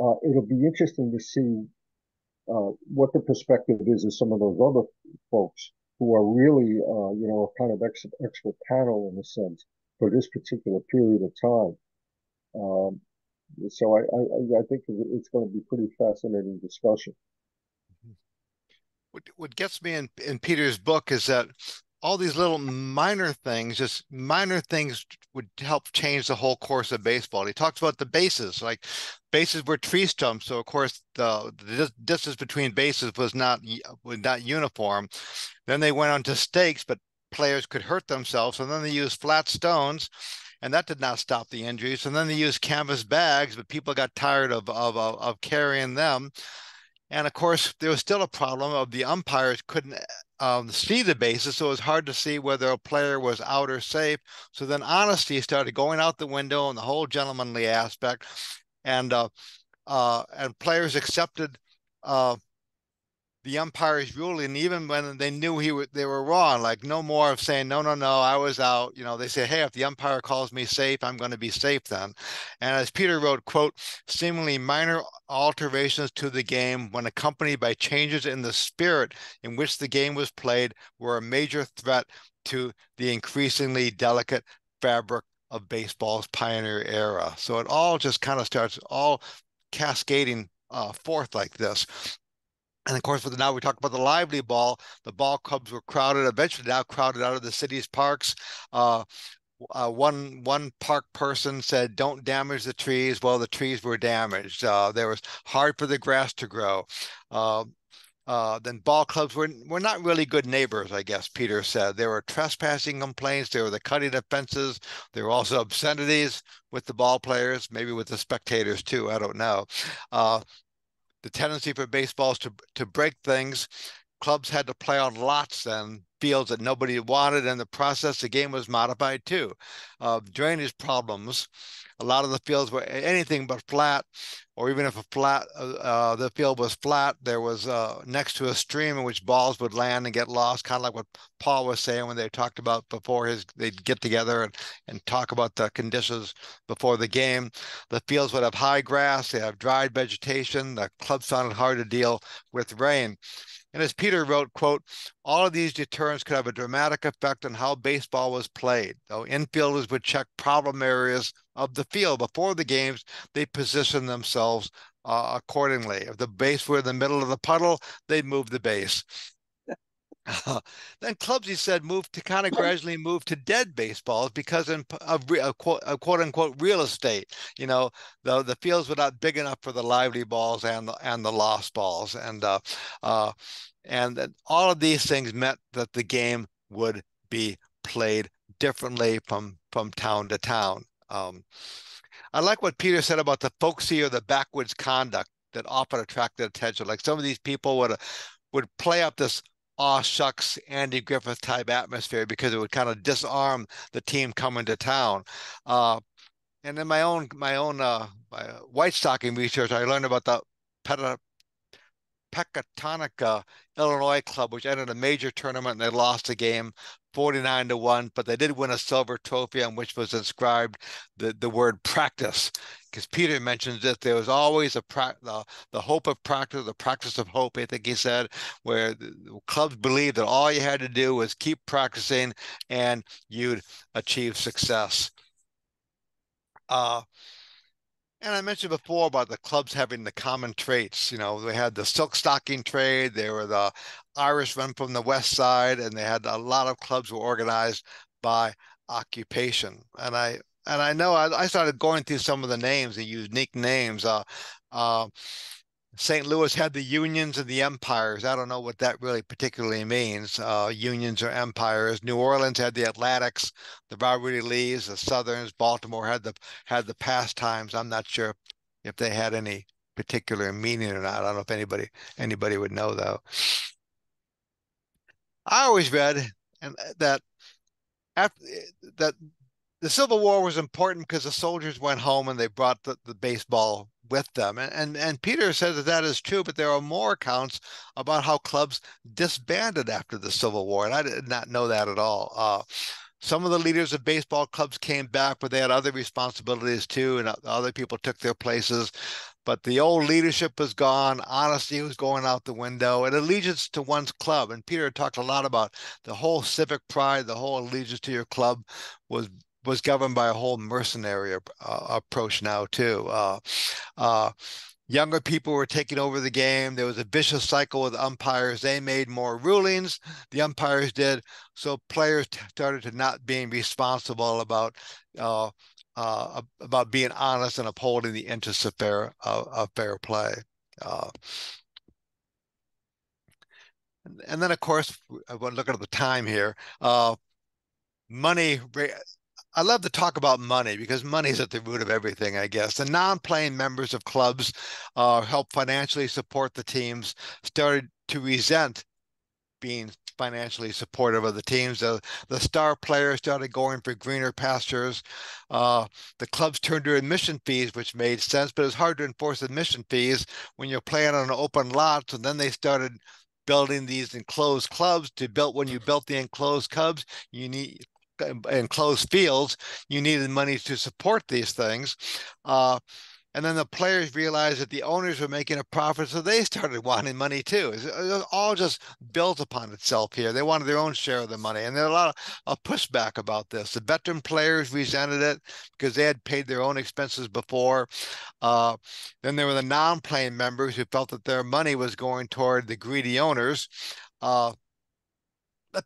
Uh, it'll be interesting to see uh, what the perspective is of some of those other folks who are really, uh, you know, a kind of ex- expert panel in a sense for this particular period of time. Um, so I, I, I think it's going to be pretty fascinating discussion. What, what gets me in, in Peter's book is that all these little minor things, just minor things would help change the whole course of baseball. He talks about the bases, like bases were tree stumps, so of course the, the distance between bases was not was not uniform. Then they went on to stakes, but players could hurt themselves, and then they used flat stones, and that did not stop the injuries. And then they used canvas bags, but people got tired of of, of carrying them. And of course, there was still a problem of the umpires couldn't um, see the bases, so it was hard to see whether a player was out or safe. So then honesty started going out the window and the whole gentlemanly aspect, and uh, uh, and players accepted uh, the umpire's ruling, even when they knew he they were wrong. Like no more of saying no, no, no, I was out. You know, they say, hey, if the umpire calls me safe, I'm going to be safe then. And as Peter wrote, quote, seemingly minor alterations to the game, when accompanied by changes in the spirit in which the game was played, were a major threat to the increasingly delicate fabric of baseball's pioneer era. So it all just kind of starts all cascading uh, forth like this. And of course, with now we talk about the lively ball. The ball clubs were crowded, eventually now crowded out of the city's parks. Uh, uh, one one park person said, "Don't damage the trees." Well, the trees were damaged. Uh, there was hard for the grass to grow. Uh, uh, then ball clubs were were not really good neighbors, I guess. Peter said there were trespassing complaints. There were the cutting of fences. There were also obscenities with the ball players, maybe with the spectators too. I don't know. Uh, the tendency for baseballs to to break things. Clubs had to play on lots and fields that nobody wanted. In the process, the game was modified too. Uh, drainage problems. A lot of the fields were anything but flat, or even if a flat, uh, uh, the field was flat, there was uh, next to a stream in which balls would land and get lost, kind of like what Paul was saying when they talked about before his, they'd get together and, and talk about the conditions before the game. The fields would have high grass, they have dried vegetation. The clubs found it hard to deal with rain. And as Peter wrote, quote, all of these deterrents could have a dramatic effect on how baseball was played. Though infielders would check problem areas of the field before the games, they position themselves uh, accordingly. If the base were in the middle of the puddle, they'd move the base. then clubs, he said, moved to kind of gradually move to dead baseballs because in, of, of, quote, of, quote unquote real estate. You know, the the fields were not big enough for the lively balls and the and the lost balls, and uh, uh, and all of these things meant that the game would be played differently from from town to town. Um, I like what Peter said about the folksy or the backwoods conduct that often attracted attention. Like some of these people would would play up this aw shucks Andy Griffith type atmosphere because it would kind of disarm the team coming to town. Uh, and in my own my own uh, my white stocking research, I learned about the Pecatonica Illinois club, which entered a major tournament and they lost a game 49 to 1, but they did win a silver trophy on which was inscribed the, the word practice. Because Peter mentions that there was always a pra- the, the hope of practice, the practice of hope, I think he said, where the clubs believed that all you had to do was keep practicing and you'd achieve success. Uh, and I mentioned before about the clubs having the common traits. You know, they had the silk stocking trade, they were the Irishmen from the West Side, and they had a lot of clubs were organized by occupation. And I and I know I, I started going through some of the names, the unique names. Uh, uh, St. Louis had the unions and the empires. I don't know what that really particularly means, uh, unions or empires. New Orleans had the Atlantics, the Robert. Lees, the Southerns. Baltimore had the had the pastimes. I'm not sure if they had any particular meaning or not. I don't know if anybody anybody would know though. I always read and uh, that after that the Civil War was important because the soldiers went home and they brought the, the baseball with them. And, and, and Peter says that that is true, but there are more accounts about how clubs disbanded after the Civil War. And I did not know that at all. Uh, some of the leaders of baseball clubs came back, but they had other responsibilities too, and other people took their places. But the old leadership was gone, honesty was going out the window, and allegiance to one's club. And Peter talked a lot about the whole civic pride, the whole allegiance to your club was was governed by a whole mercenary uh, approach now too. Uh, uh, younger people were taking over the game. There was a vicious cycle with umpires. They made more rulings. The umpires did. So players started to not being responsible about uh, uh, about being honest and upholding the interests of fair of fair play. Uh, and then, of course, want to at the time here. money I love to talk about money because money is at the root of everything, I guess. The non-playing members of clubs uh, help financially support the teams started to resent being financially supportive of the teams. The, the star players started going for greener pastures. Uh, the clubs turned to admission fees, which made sense, but it's hard to enforce admission fees when you're playing on an open lot. So then they started building these enclosed clubs to build when you built the enclosed clubs you need enclosed fields you needed money to support these things uh, and then the players realized that the owners were making a profit, so they started wanting money too. It was all just built upon itself here. They wanted their own share of the money, and there a lot of, pushback about this. The veteran players resented it because they had paid their own expenses before. Uh, then there were the non-playing members who felt that their money was going toward the greedy owners. Uh,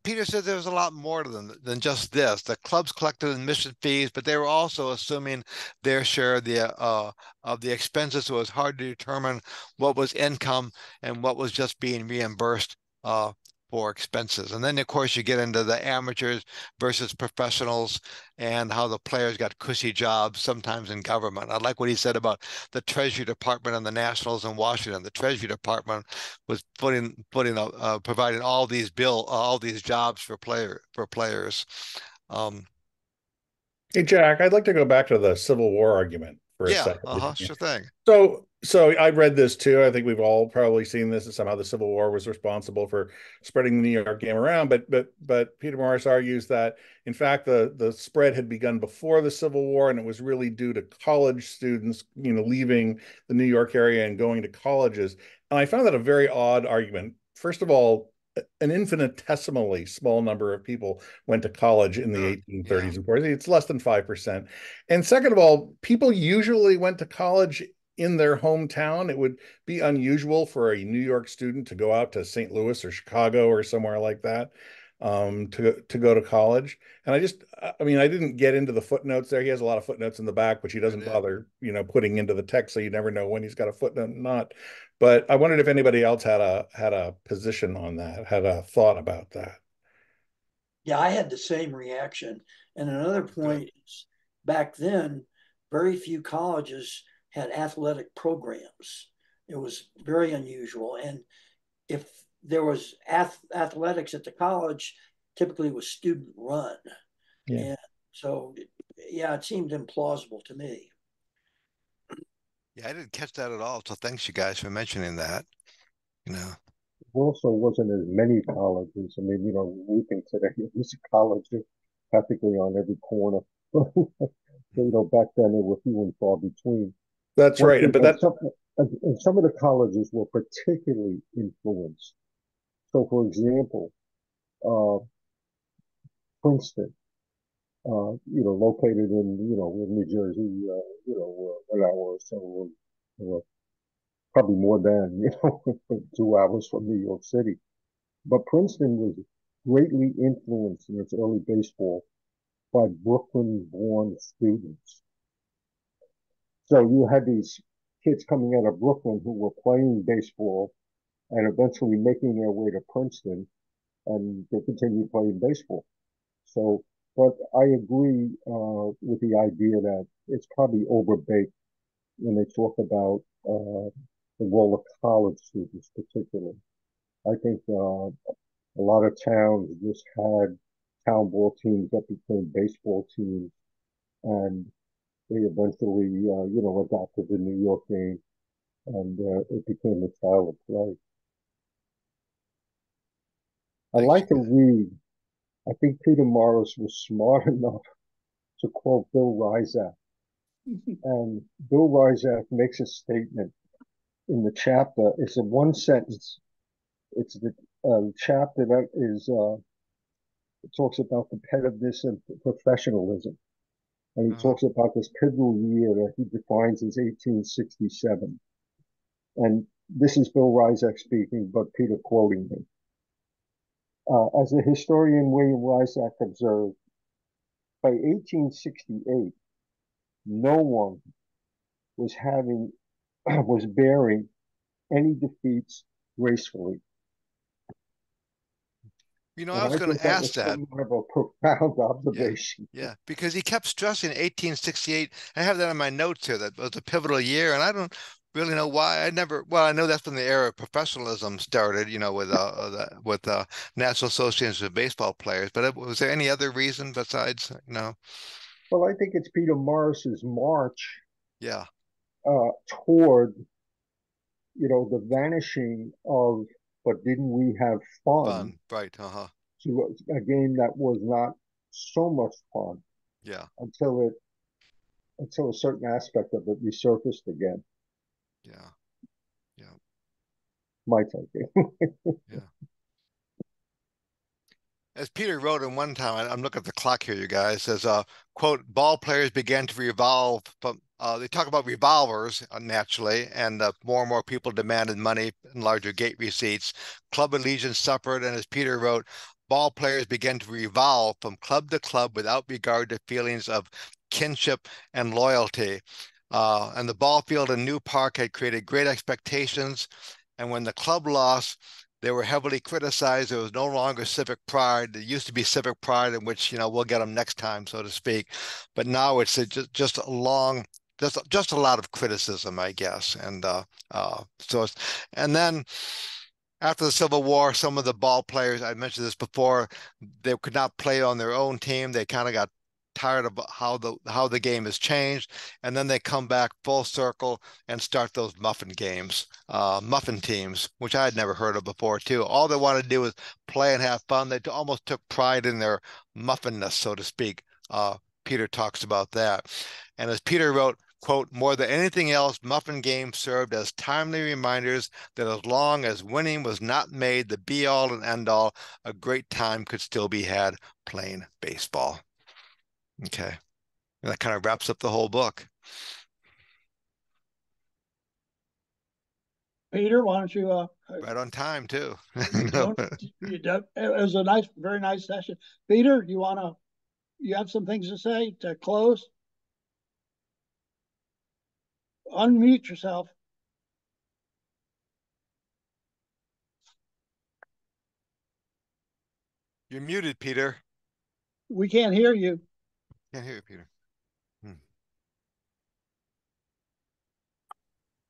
Peter said there was a lot more than than just this. The clubs collected admission fees, but they were also assuming their share of the uh, of the expenses. So it was hard to determine what was income and what was just being reimbursed uh, for expenses. And then, of course, you get into the amateurs versus professionals and how the players got cushy jobs, sometimes in government. I like what he said about the Treasury Department and the Nationals in Washington. The Treasury Department was putting, putting, uh, uh, providing all these bill, all these jobs for player for players. Um, hey, Jack, I'd like to go back to the Civil War argument for yeah, a second. Uh-huh, sure thing. So, so I read this too. I think we've all probably seen this. And somehow the Civil War was responsible for spreading the New York game around. But, but, but Peter Morris argues that in fact the the spread had begun before the Civil War, and it was really due to college students, you know, leaving the New York area and going to colleges. And I found that a very odd argument. First of all, an infinitesimally small number of people went to college in the mm, 1830s yeah. and 40s. It's less than 5%. And second of all, people usually went to college in their hometown. It would be unusual for a New York student to go out to St. Louis or Chicago or somewhere like that um, to to go to college. And I just, I mean, I didn't get into the footnotes there. He has a lot of footnotes in the back, which he doesn't bother, you know, putting into the text, so you never know when he's got a footnote and not. But I wondered if anybody else had a had a position on that, had a thought about that. Yeah, I had the same reaction. And another point is back then, very few colleges had athletic programs. It was very unusual. And if there was ath- athletics at the college, typically was student run. Yeah. And so, yeah, it seemed implausible to me. Yeah, I didn't catch that at all. So thanks you guys for mentioning that. You know, also wasn't as many colleges. I mean, you know, we think today there's a college practically on every corner. so, you know, back then there were few and far between. That's right. But that some, and some of the colleges were particularly influenced. So, for example, uh, Princeton, uh, you know, located in, you know, in New Jersey, uh, you know, uh, an hour or so, or probably more than, you know, two hours from New York City. But Princeton was greatly influenced in its early baseball by Brooklyn born students. So you had these kids coming out of Brooklyn who were playing baseball and eventually making their way to Princeton and they continued playing baseball. So, but I agree uh, with the idea that it's probably overbaked when they talk about uh, the role of college students, particularly. I think uh, a lot of towns just had town ball teams that became baseball teams, and they eventually, uh, you know, adopted the New York game, and uh, it became a style of play. I like to read. I think Peter Morris was smart enough to quote Bill Ryczek. and Bill Ryczek makes a statement in the chapter. It's a one sentence. It's the uh, chapter that is uh, it talks about competitiveness and professionalism. And he uh-huh. talks about this pivotal year that he defines as 1867. And this is Bill Ryczek speaking, but Peter quoting him. Uh, as the historian William Ryczek observed, by 1868, no one was having was bearing any defeats gracefully. You know, and I was going to ask that. Kind of a profound observation. Yeah, yeah, because he kept stressing 1868. I have that in my notes here. That was a pivotal year, and I don't really know why. I never. Well, I know that's when the era of professionalism started. You know, with uh, uh the, with uh, National Association of Baseball Players. But was there any other reason besides you know? Well, I think it's Peter Morris's march. Yeah. Uh, toward, you know, the vanishing of but didn't we have fun? Fun, right? Uh huh. To a game that was not so much fun. Yeah. Until it, until a certain aspect of it resurfaced again. Yeah. Yeah. My thinking. yeah. As Peter wrote in one time, I'm looking at the clock here, you guys, says, uh, quote, ball players began to revolve from uh, they talk about revolvers uh, naturally, and uh, more and more people demanded money and larger gate receipts. Club allegiance suffered, and as Peter wrote, ball players began to revolve from club to club without regard to feelings of kinship and loyalty. Uh, and the ball field in New Park had created great expectations. And when the club lost, they were heavily criticized. There was no longer civic pride. There used to be civic pride in which, you know, we'll get them next time, so to speak. But now it's just, just a long just just a lot of criticism, I guess. And uh, uh, so, and then after the Civil War, some of the ball players I mentioned this before, they could not play on their own team. They kind of got tired of how the how the game has changed, and then they come back full circle and start those muffin games, uh, muffin teams, which I had never heard of before too. All they wanted to do was play and have fun. They almost took pride in their muffinness, so to speak. Uh, Peter talks about that. And as Peter wrote, quote, more than anything else, Muffin games served as timely reminders that as long as winning was not made the be all and end all, a great time could still be had playing baseball. Okay. And that kind of wraps up the whole book. Peter, why don't you? Uh, right on time too. it was a nice, very nice session. Peter, you want to you have some things to say to close? Unmute yourself. You're muted, Peter. We can't hear you. Can't hear you, Peter. Hmm.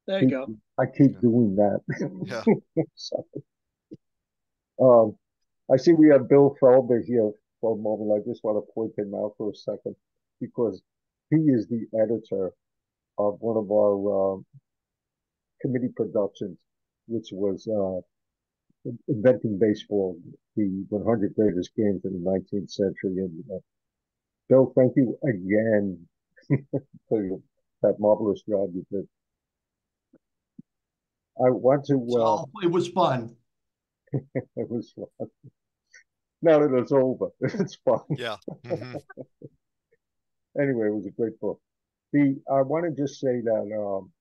There you go. I keep doing that. Yeah. um, I see we have Bill Felber here for a moment. I just want to point him out for a second because he is the editor of one of our uh, committee productions, which was uh, inventing baseball, the 100 greatest games in the 19th century. And uh, Bill, thank you again for that marvelous job you did. I want to. Uh, it was fun. it was fun now that it's over, it's fun. Yeah. Mm-hmm. anyway, it was a great book. The I want to just say that um,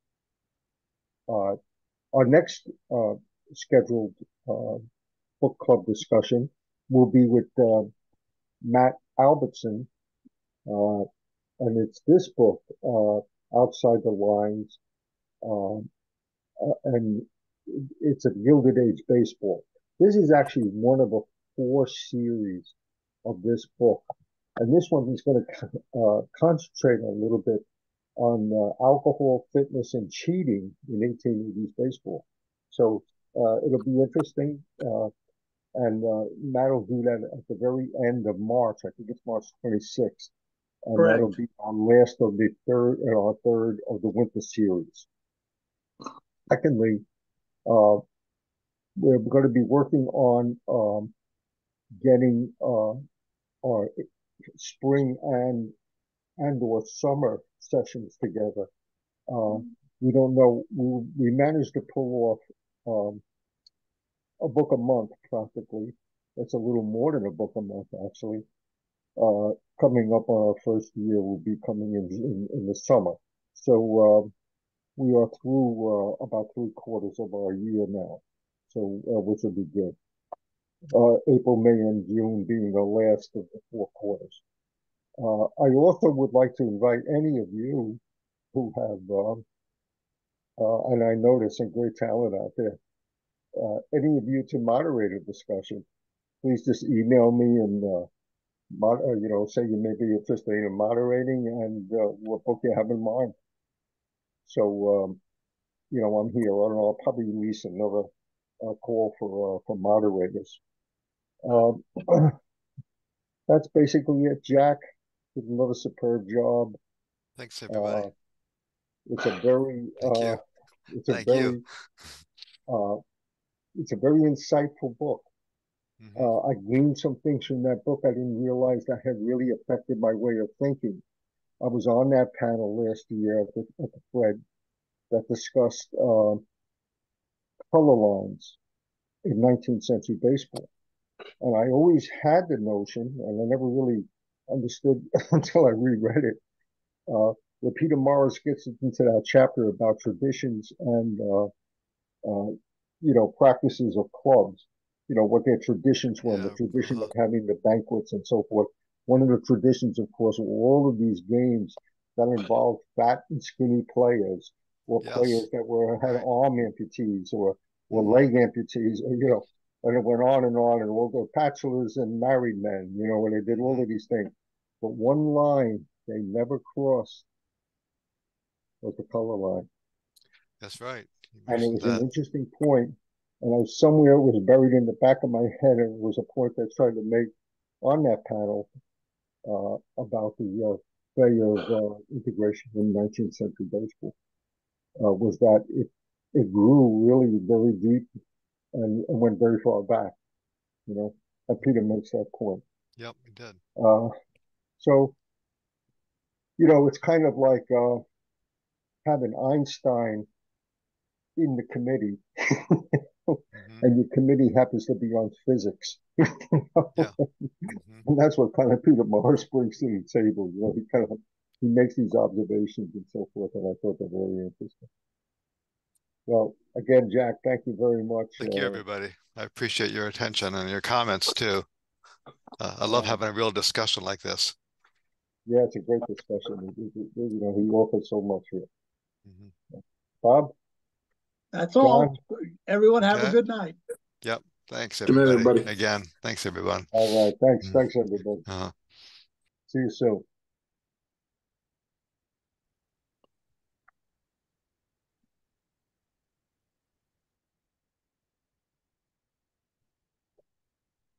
uh, our next uh, scheduled uh, book club discussion will be with uh, Matt Albertson, uh, and it's this book, uh, Outside the Lines, um, and it's a Gilded Age baseball. This is actually one of a four series of this book. And this one is going to uh, concentrate a little bit on uh, alcohol, fitness, and cheating in 1880s baseball. So uh, it'll be interesting. Uh, and uh, Matt will do that at the very end of March. I think it's March 26th. And Correct. that'll be on last of the third, our uh, third of the winter series. Secondly, we're going to be working on um, getting uh, our spring and and or summer sessions together. Uh, we don't know. We we managed to pull off um, a book a month practically. That's a little more than a book a month actually. Uh, coming up on our first year will be coming in in, in the summer. So uh, we are through uh, about three quarters of our year now. So uh, which will be good uh, April, May, and June being the last of the four quarters. Uh, I also would like to invite any of you who have, um, uh, and I know there's some great talent out there, uh, any of you to moderate a discussion. please just email me and uh, mod- uh, you know, say you may be interested in moderating and uh, what book you have in mind. So, um, you know, I'm here. I don't know. I'll probably release another uh, call for uh, for moderators. Um, that's basically it. Jack did another superb job. Thanks, everybody. Uh, it's a very, Thank uh, you. it's a Thank very, you. uh, it's a very insightful book. Mhm. Uh, I gleaned some things from that book I didn't realize that had really affected my way of thinking. I was on that panel last year at the, at the Fred that discussed um, color lines in 19th century baseball. And I always had the notion, and I never really understood until I reread it, uh, where Peter Morris gets into that chapter about traditions and, uh, uh, you know, practices of clubs, you know, what their traditions were, the tradition of having the banquets and so forth. One of the traditions, of course, were all of these games that involved fat and skinny players or Yes. players that were had arm amputees or or Mhm. leg amputees, or, you know, and it went on and on, and all the bachelors and married men, you know, and they did all of these things. But one line they never crossed was the color line. That's right. And it was an interesting point, and I was somewhere it was buried in the back of my head, and it was a point I tried to make on that panel uh, about the uh, failure of uh, integration in 19th century baseball. Uh, was that it it grew really very deep and, and went very far back, you know. And Peter makes that point. Yep, we did. Uh, so, you know, it's kind of like uh, having Einstein in the committee, Mhm. and your committee happens to be on physics. Yeah. Mhm. And that's what kind of Peter Morris brings to the table. You know, he kind of he makes these observations and so forth, and I thought they're very interesting. Well, again, Jack, thank you very much. Thank you, Uh, everybody. I appreciate your attention and your comments too. Uh, I love having a real discussion like this. yeah, it's a great discussion. You know, he offered so much here. Mhm. Bob, That's all. Everyone have a Okay. good night. Yep. Thanks, Good night, everybody. everybody. Again, thanks, everyone. all right, thanks, Mhm. thanks, everybody. Uh, See you soon.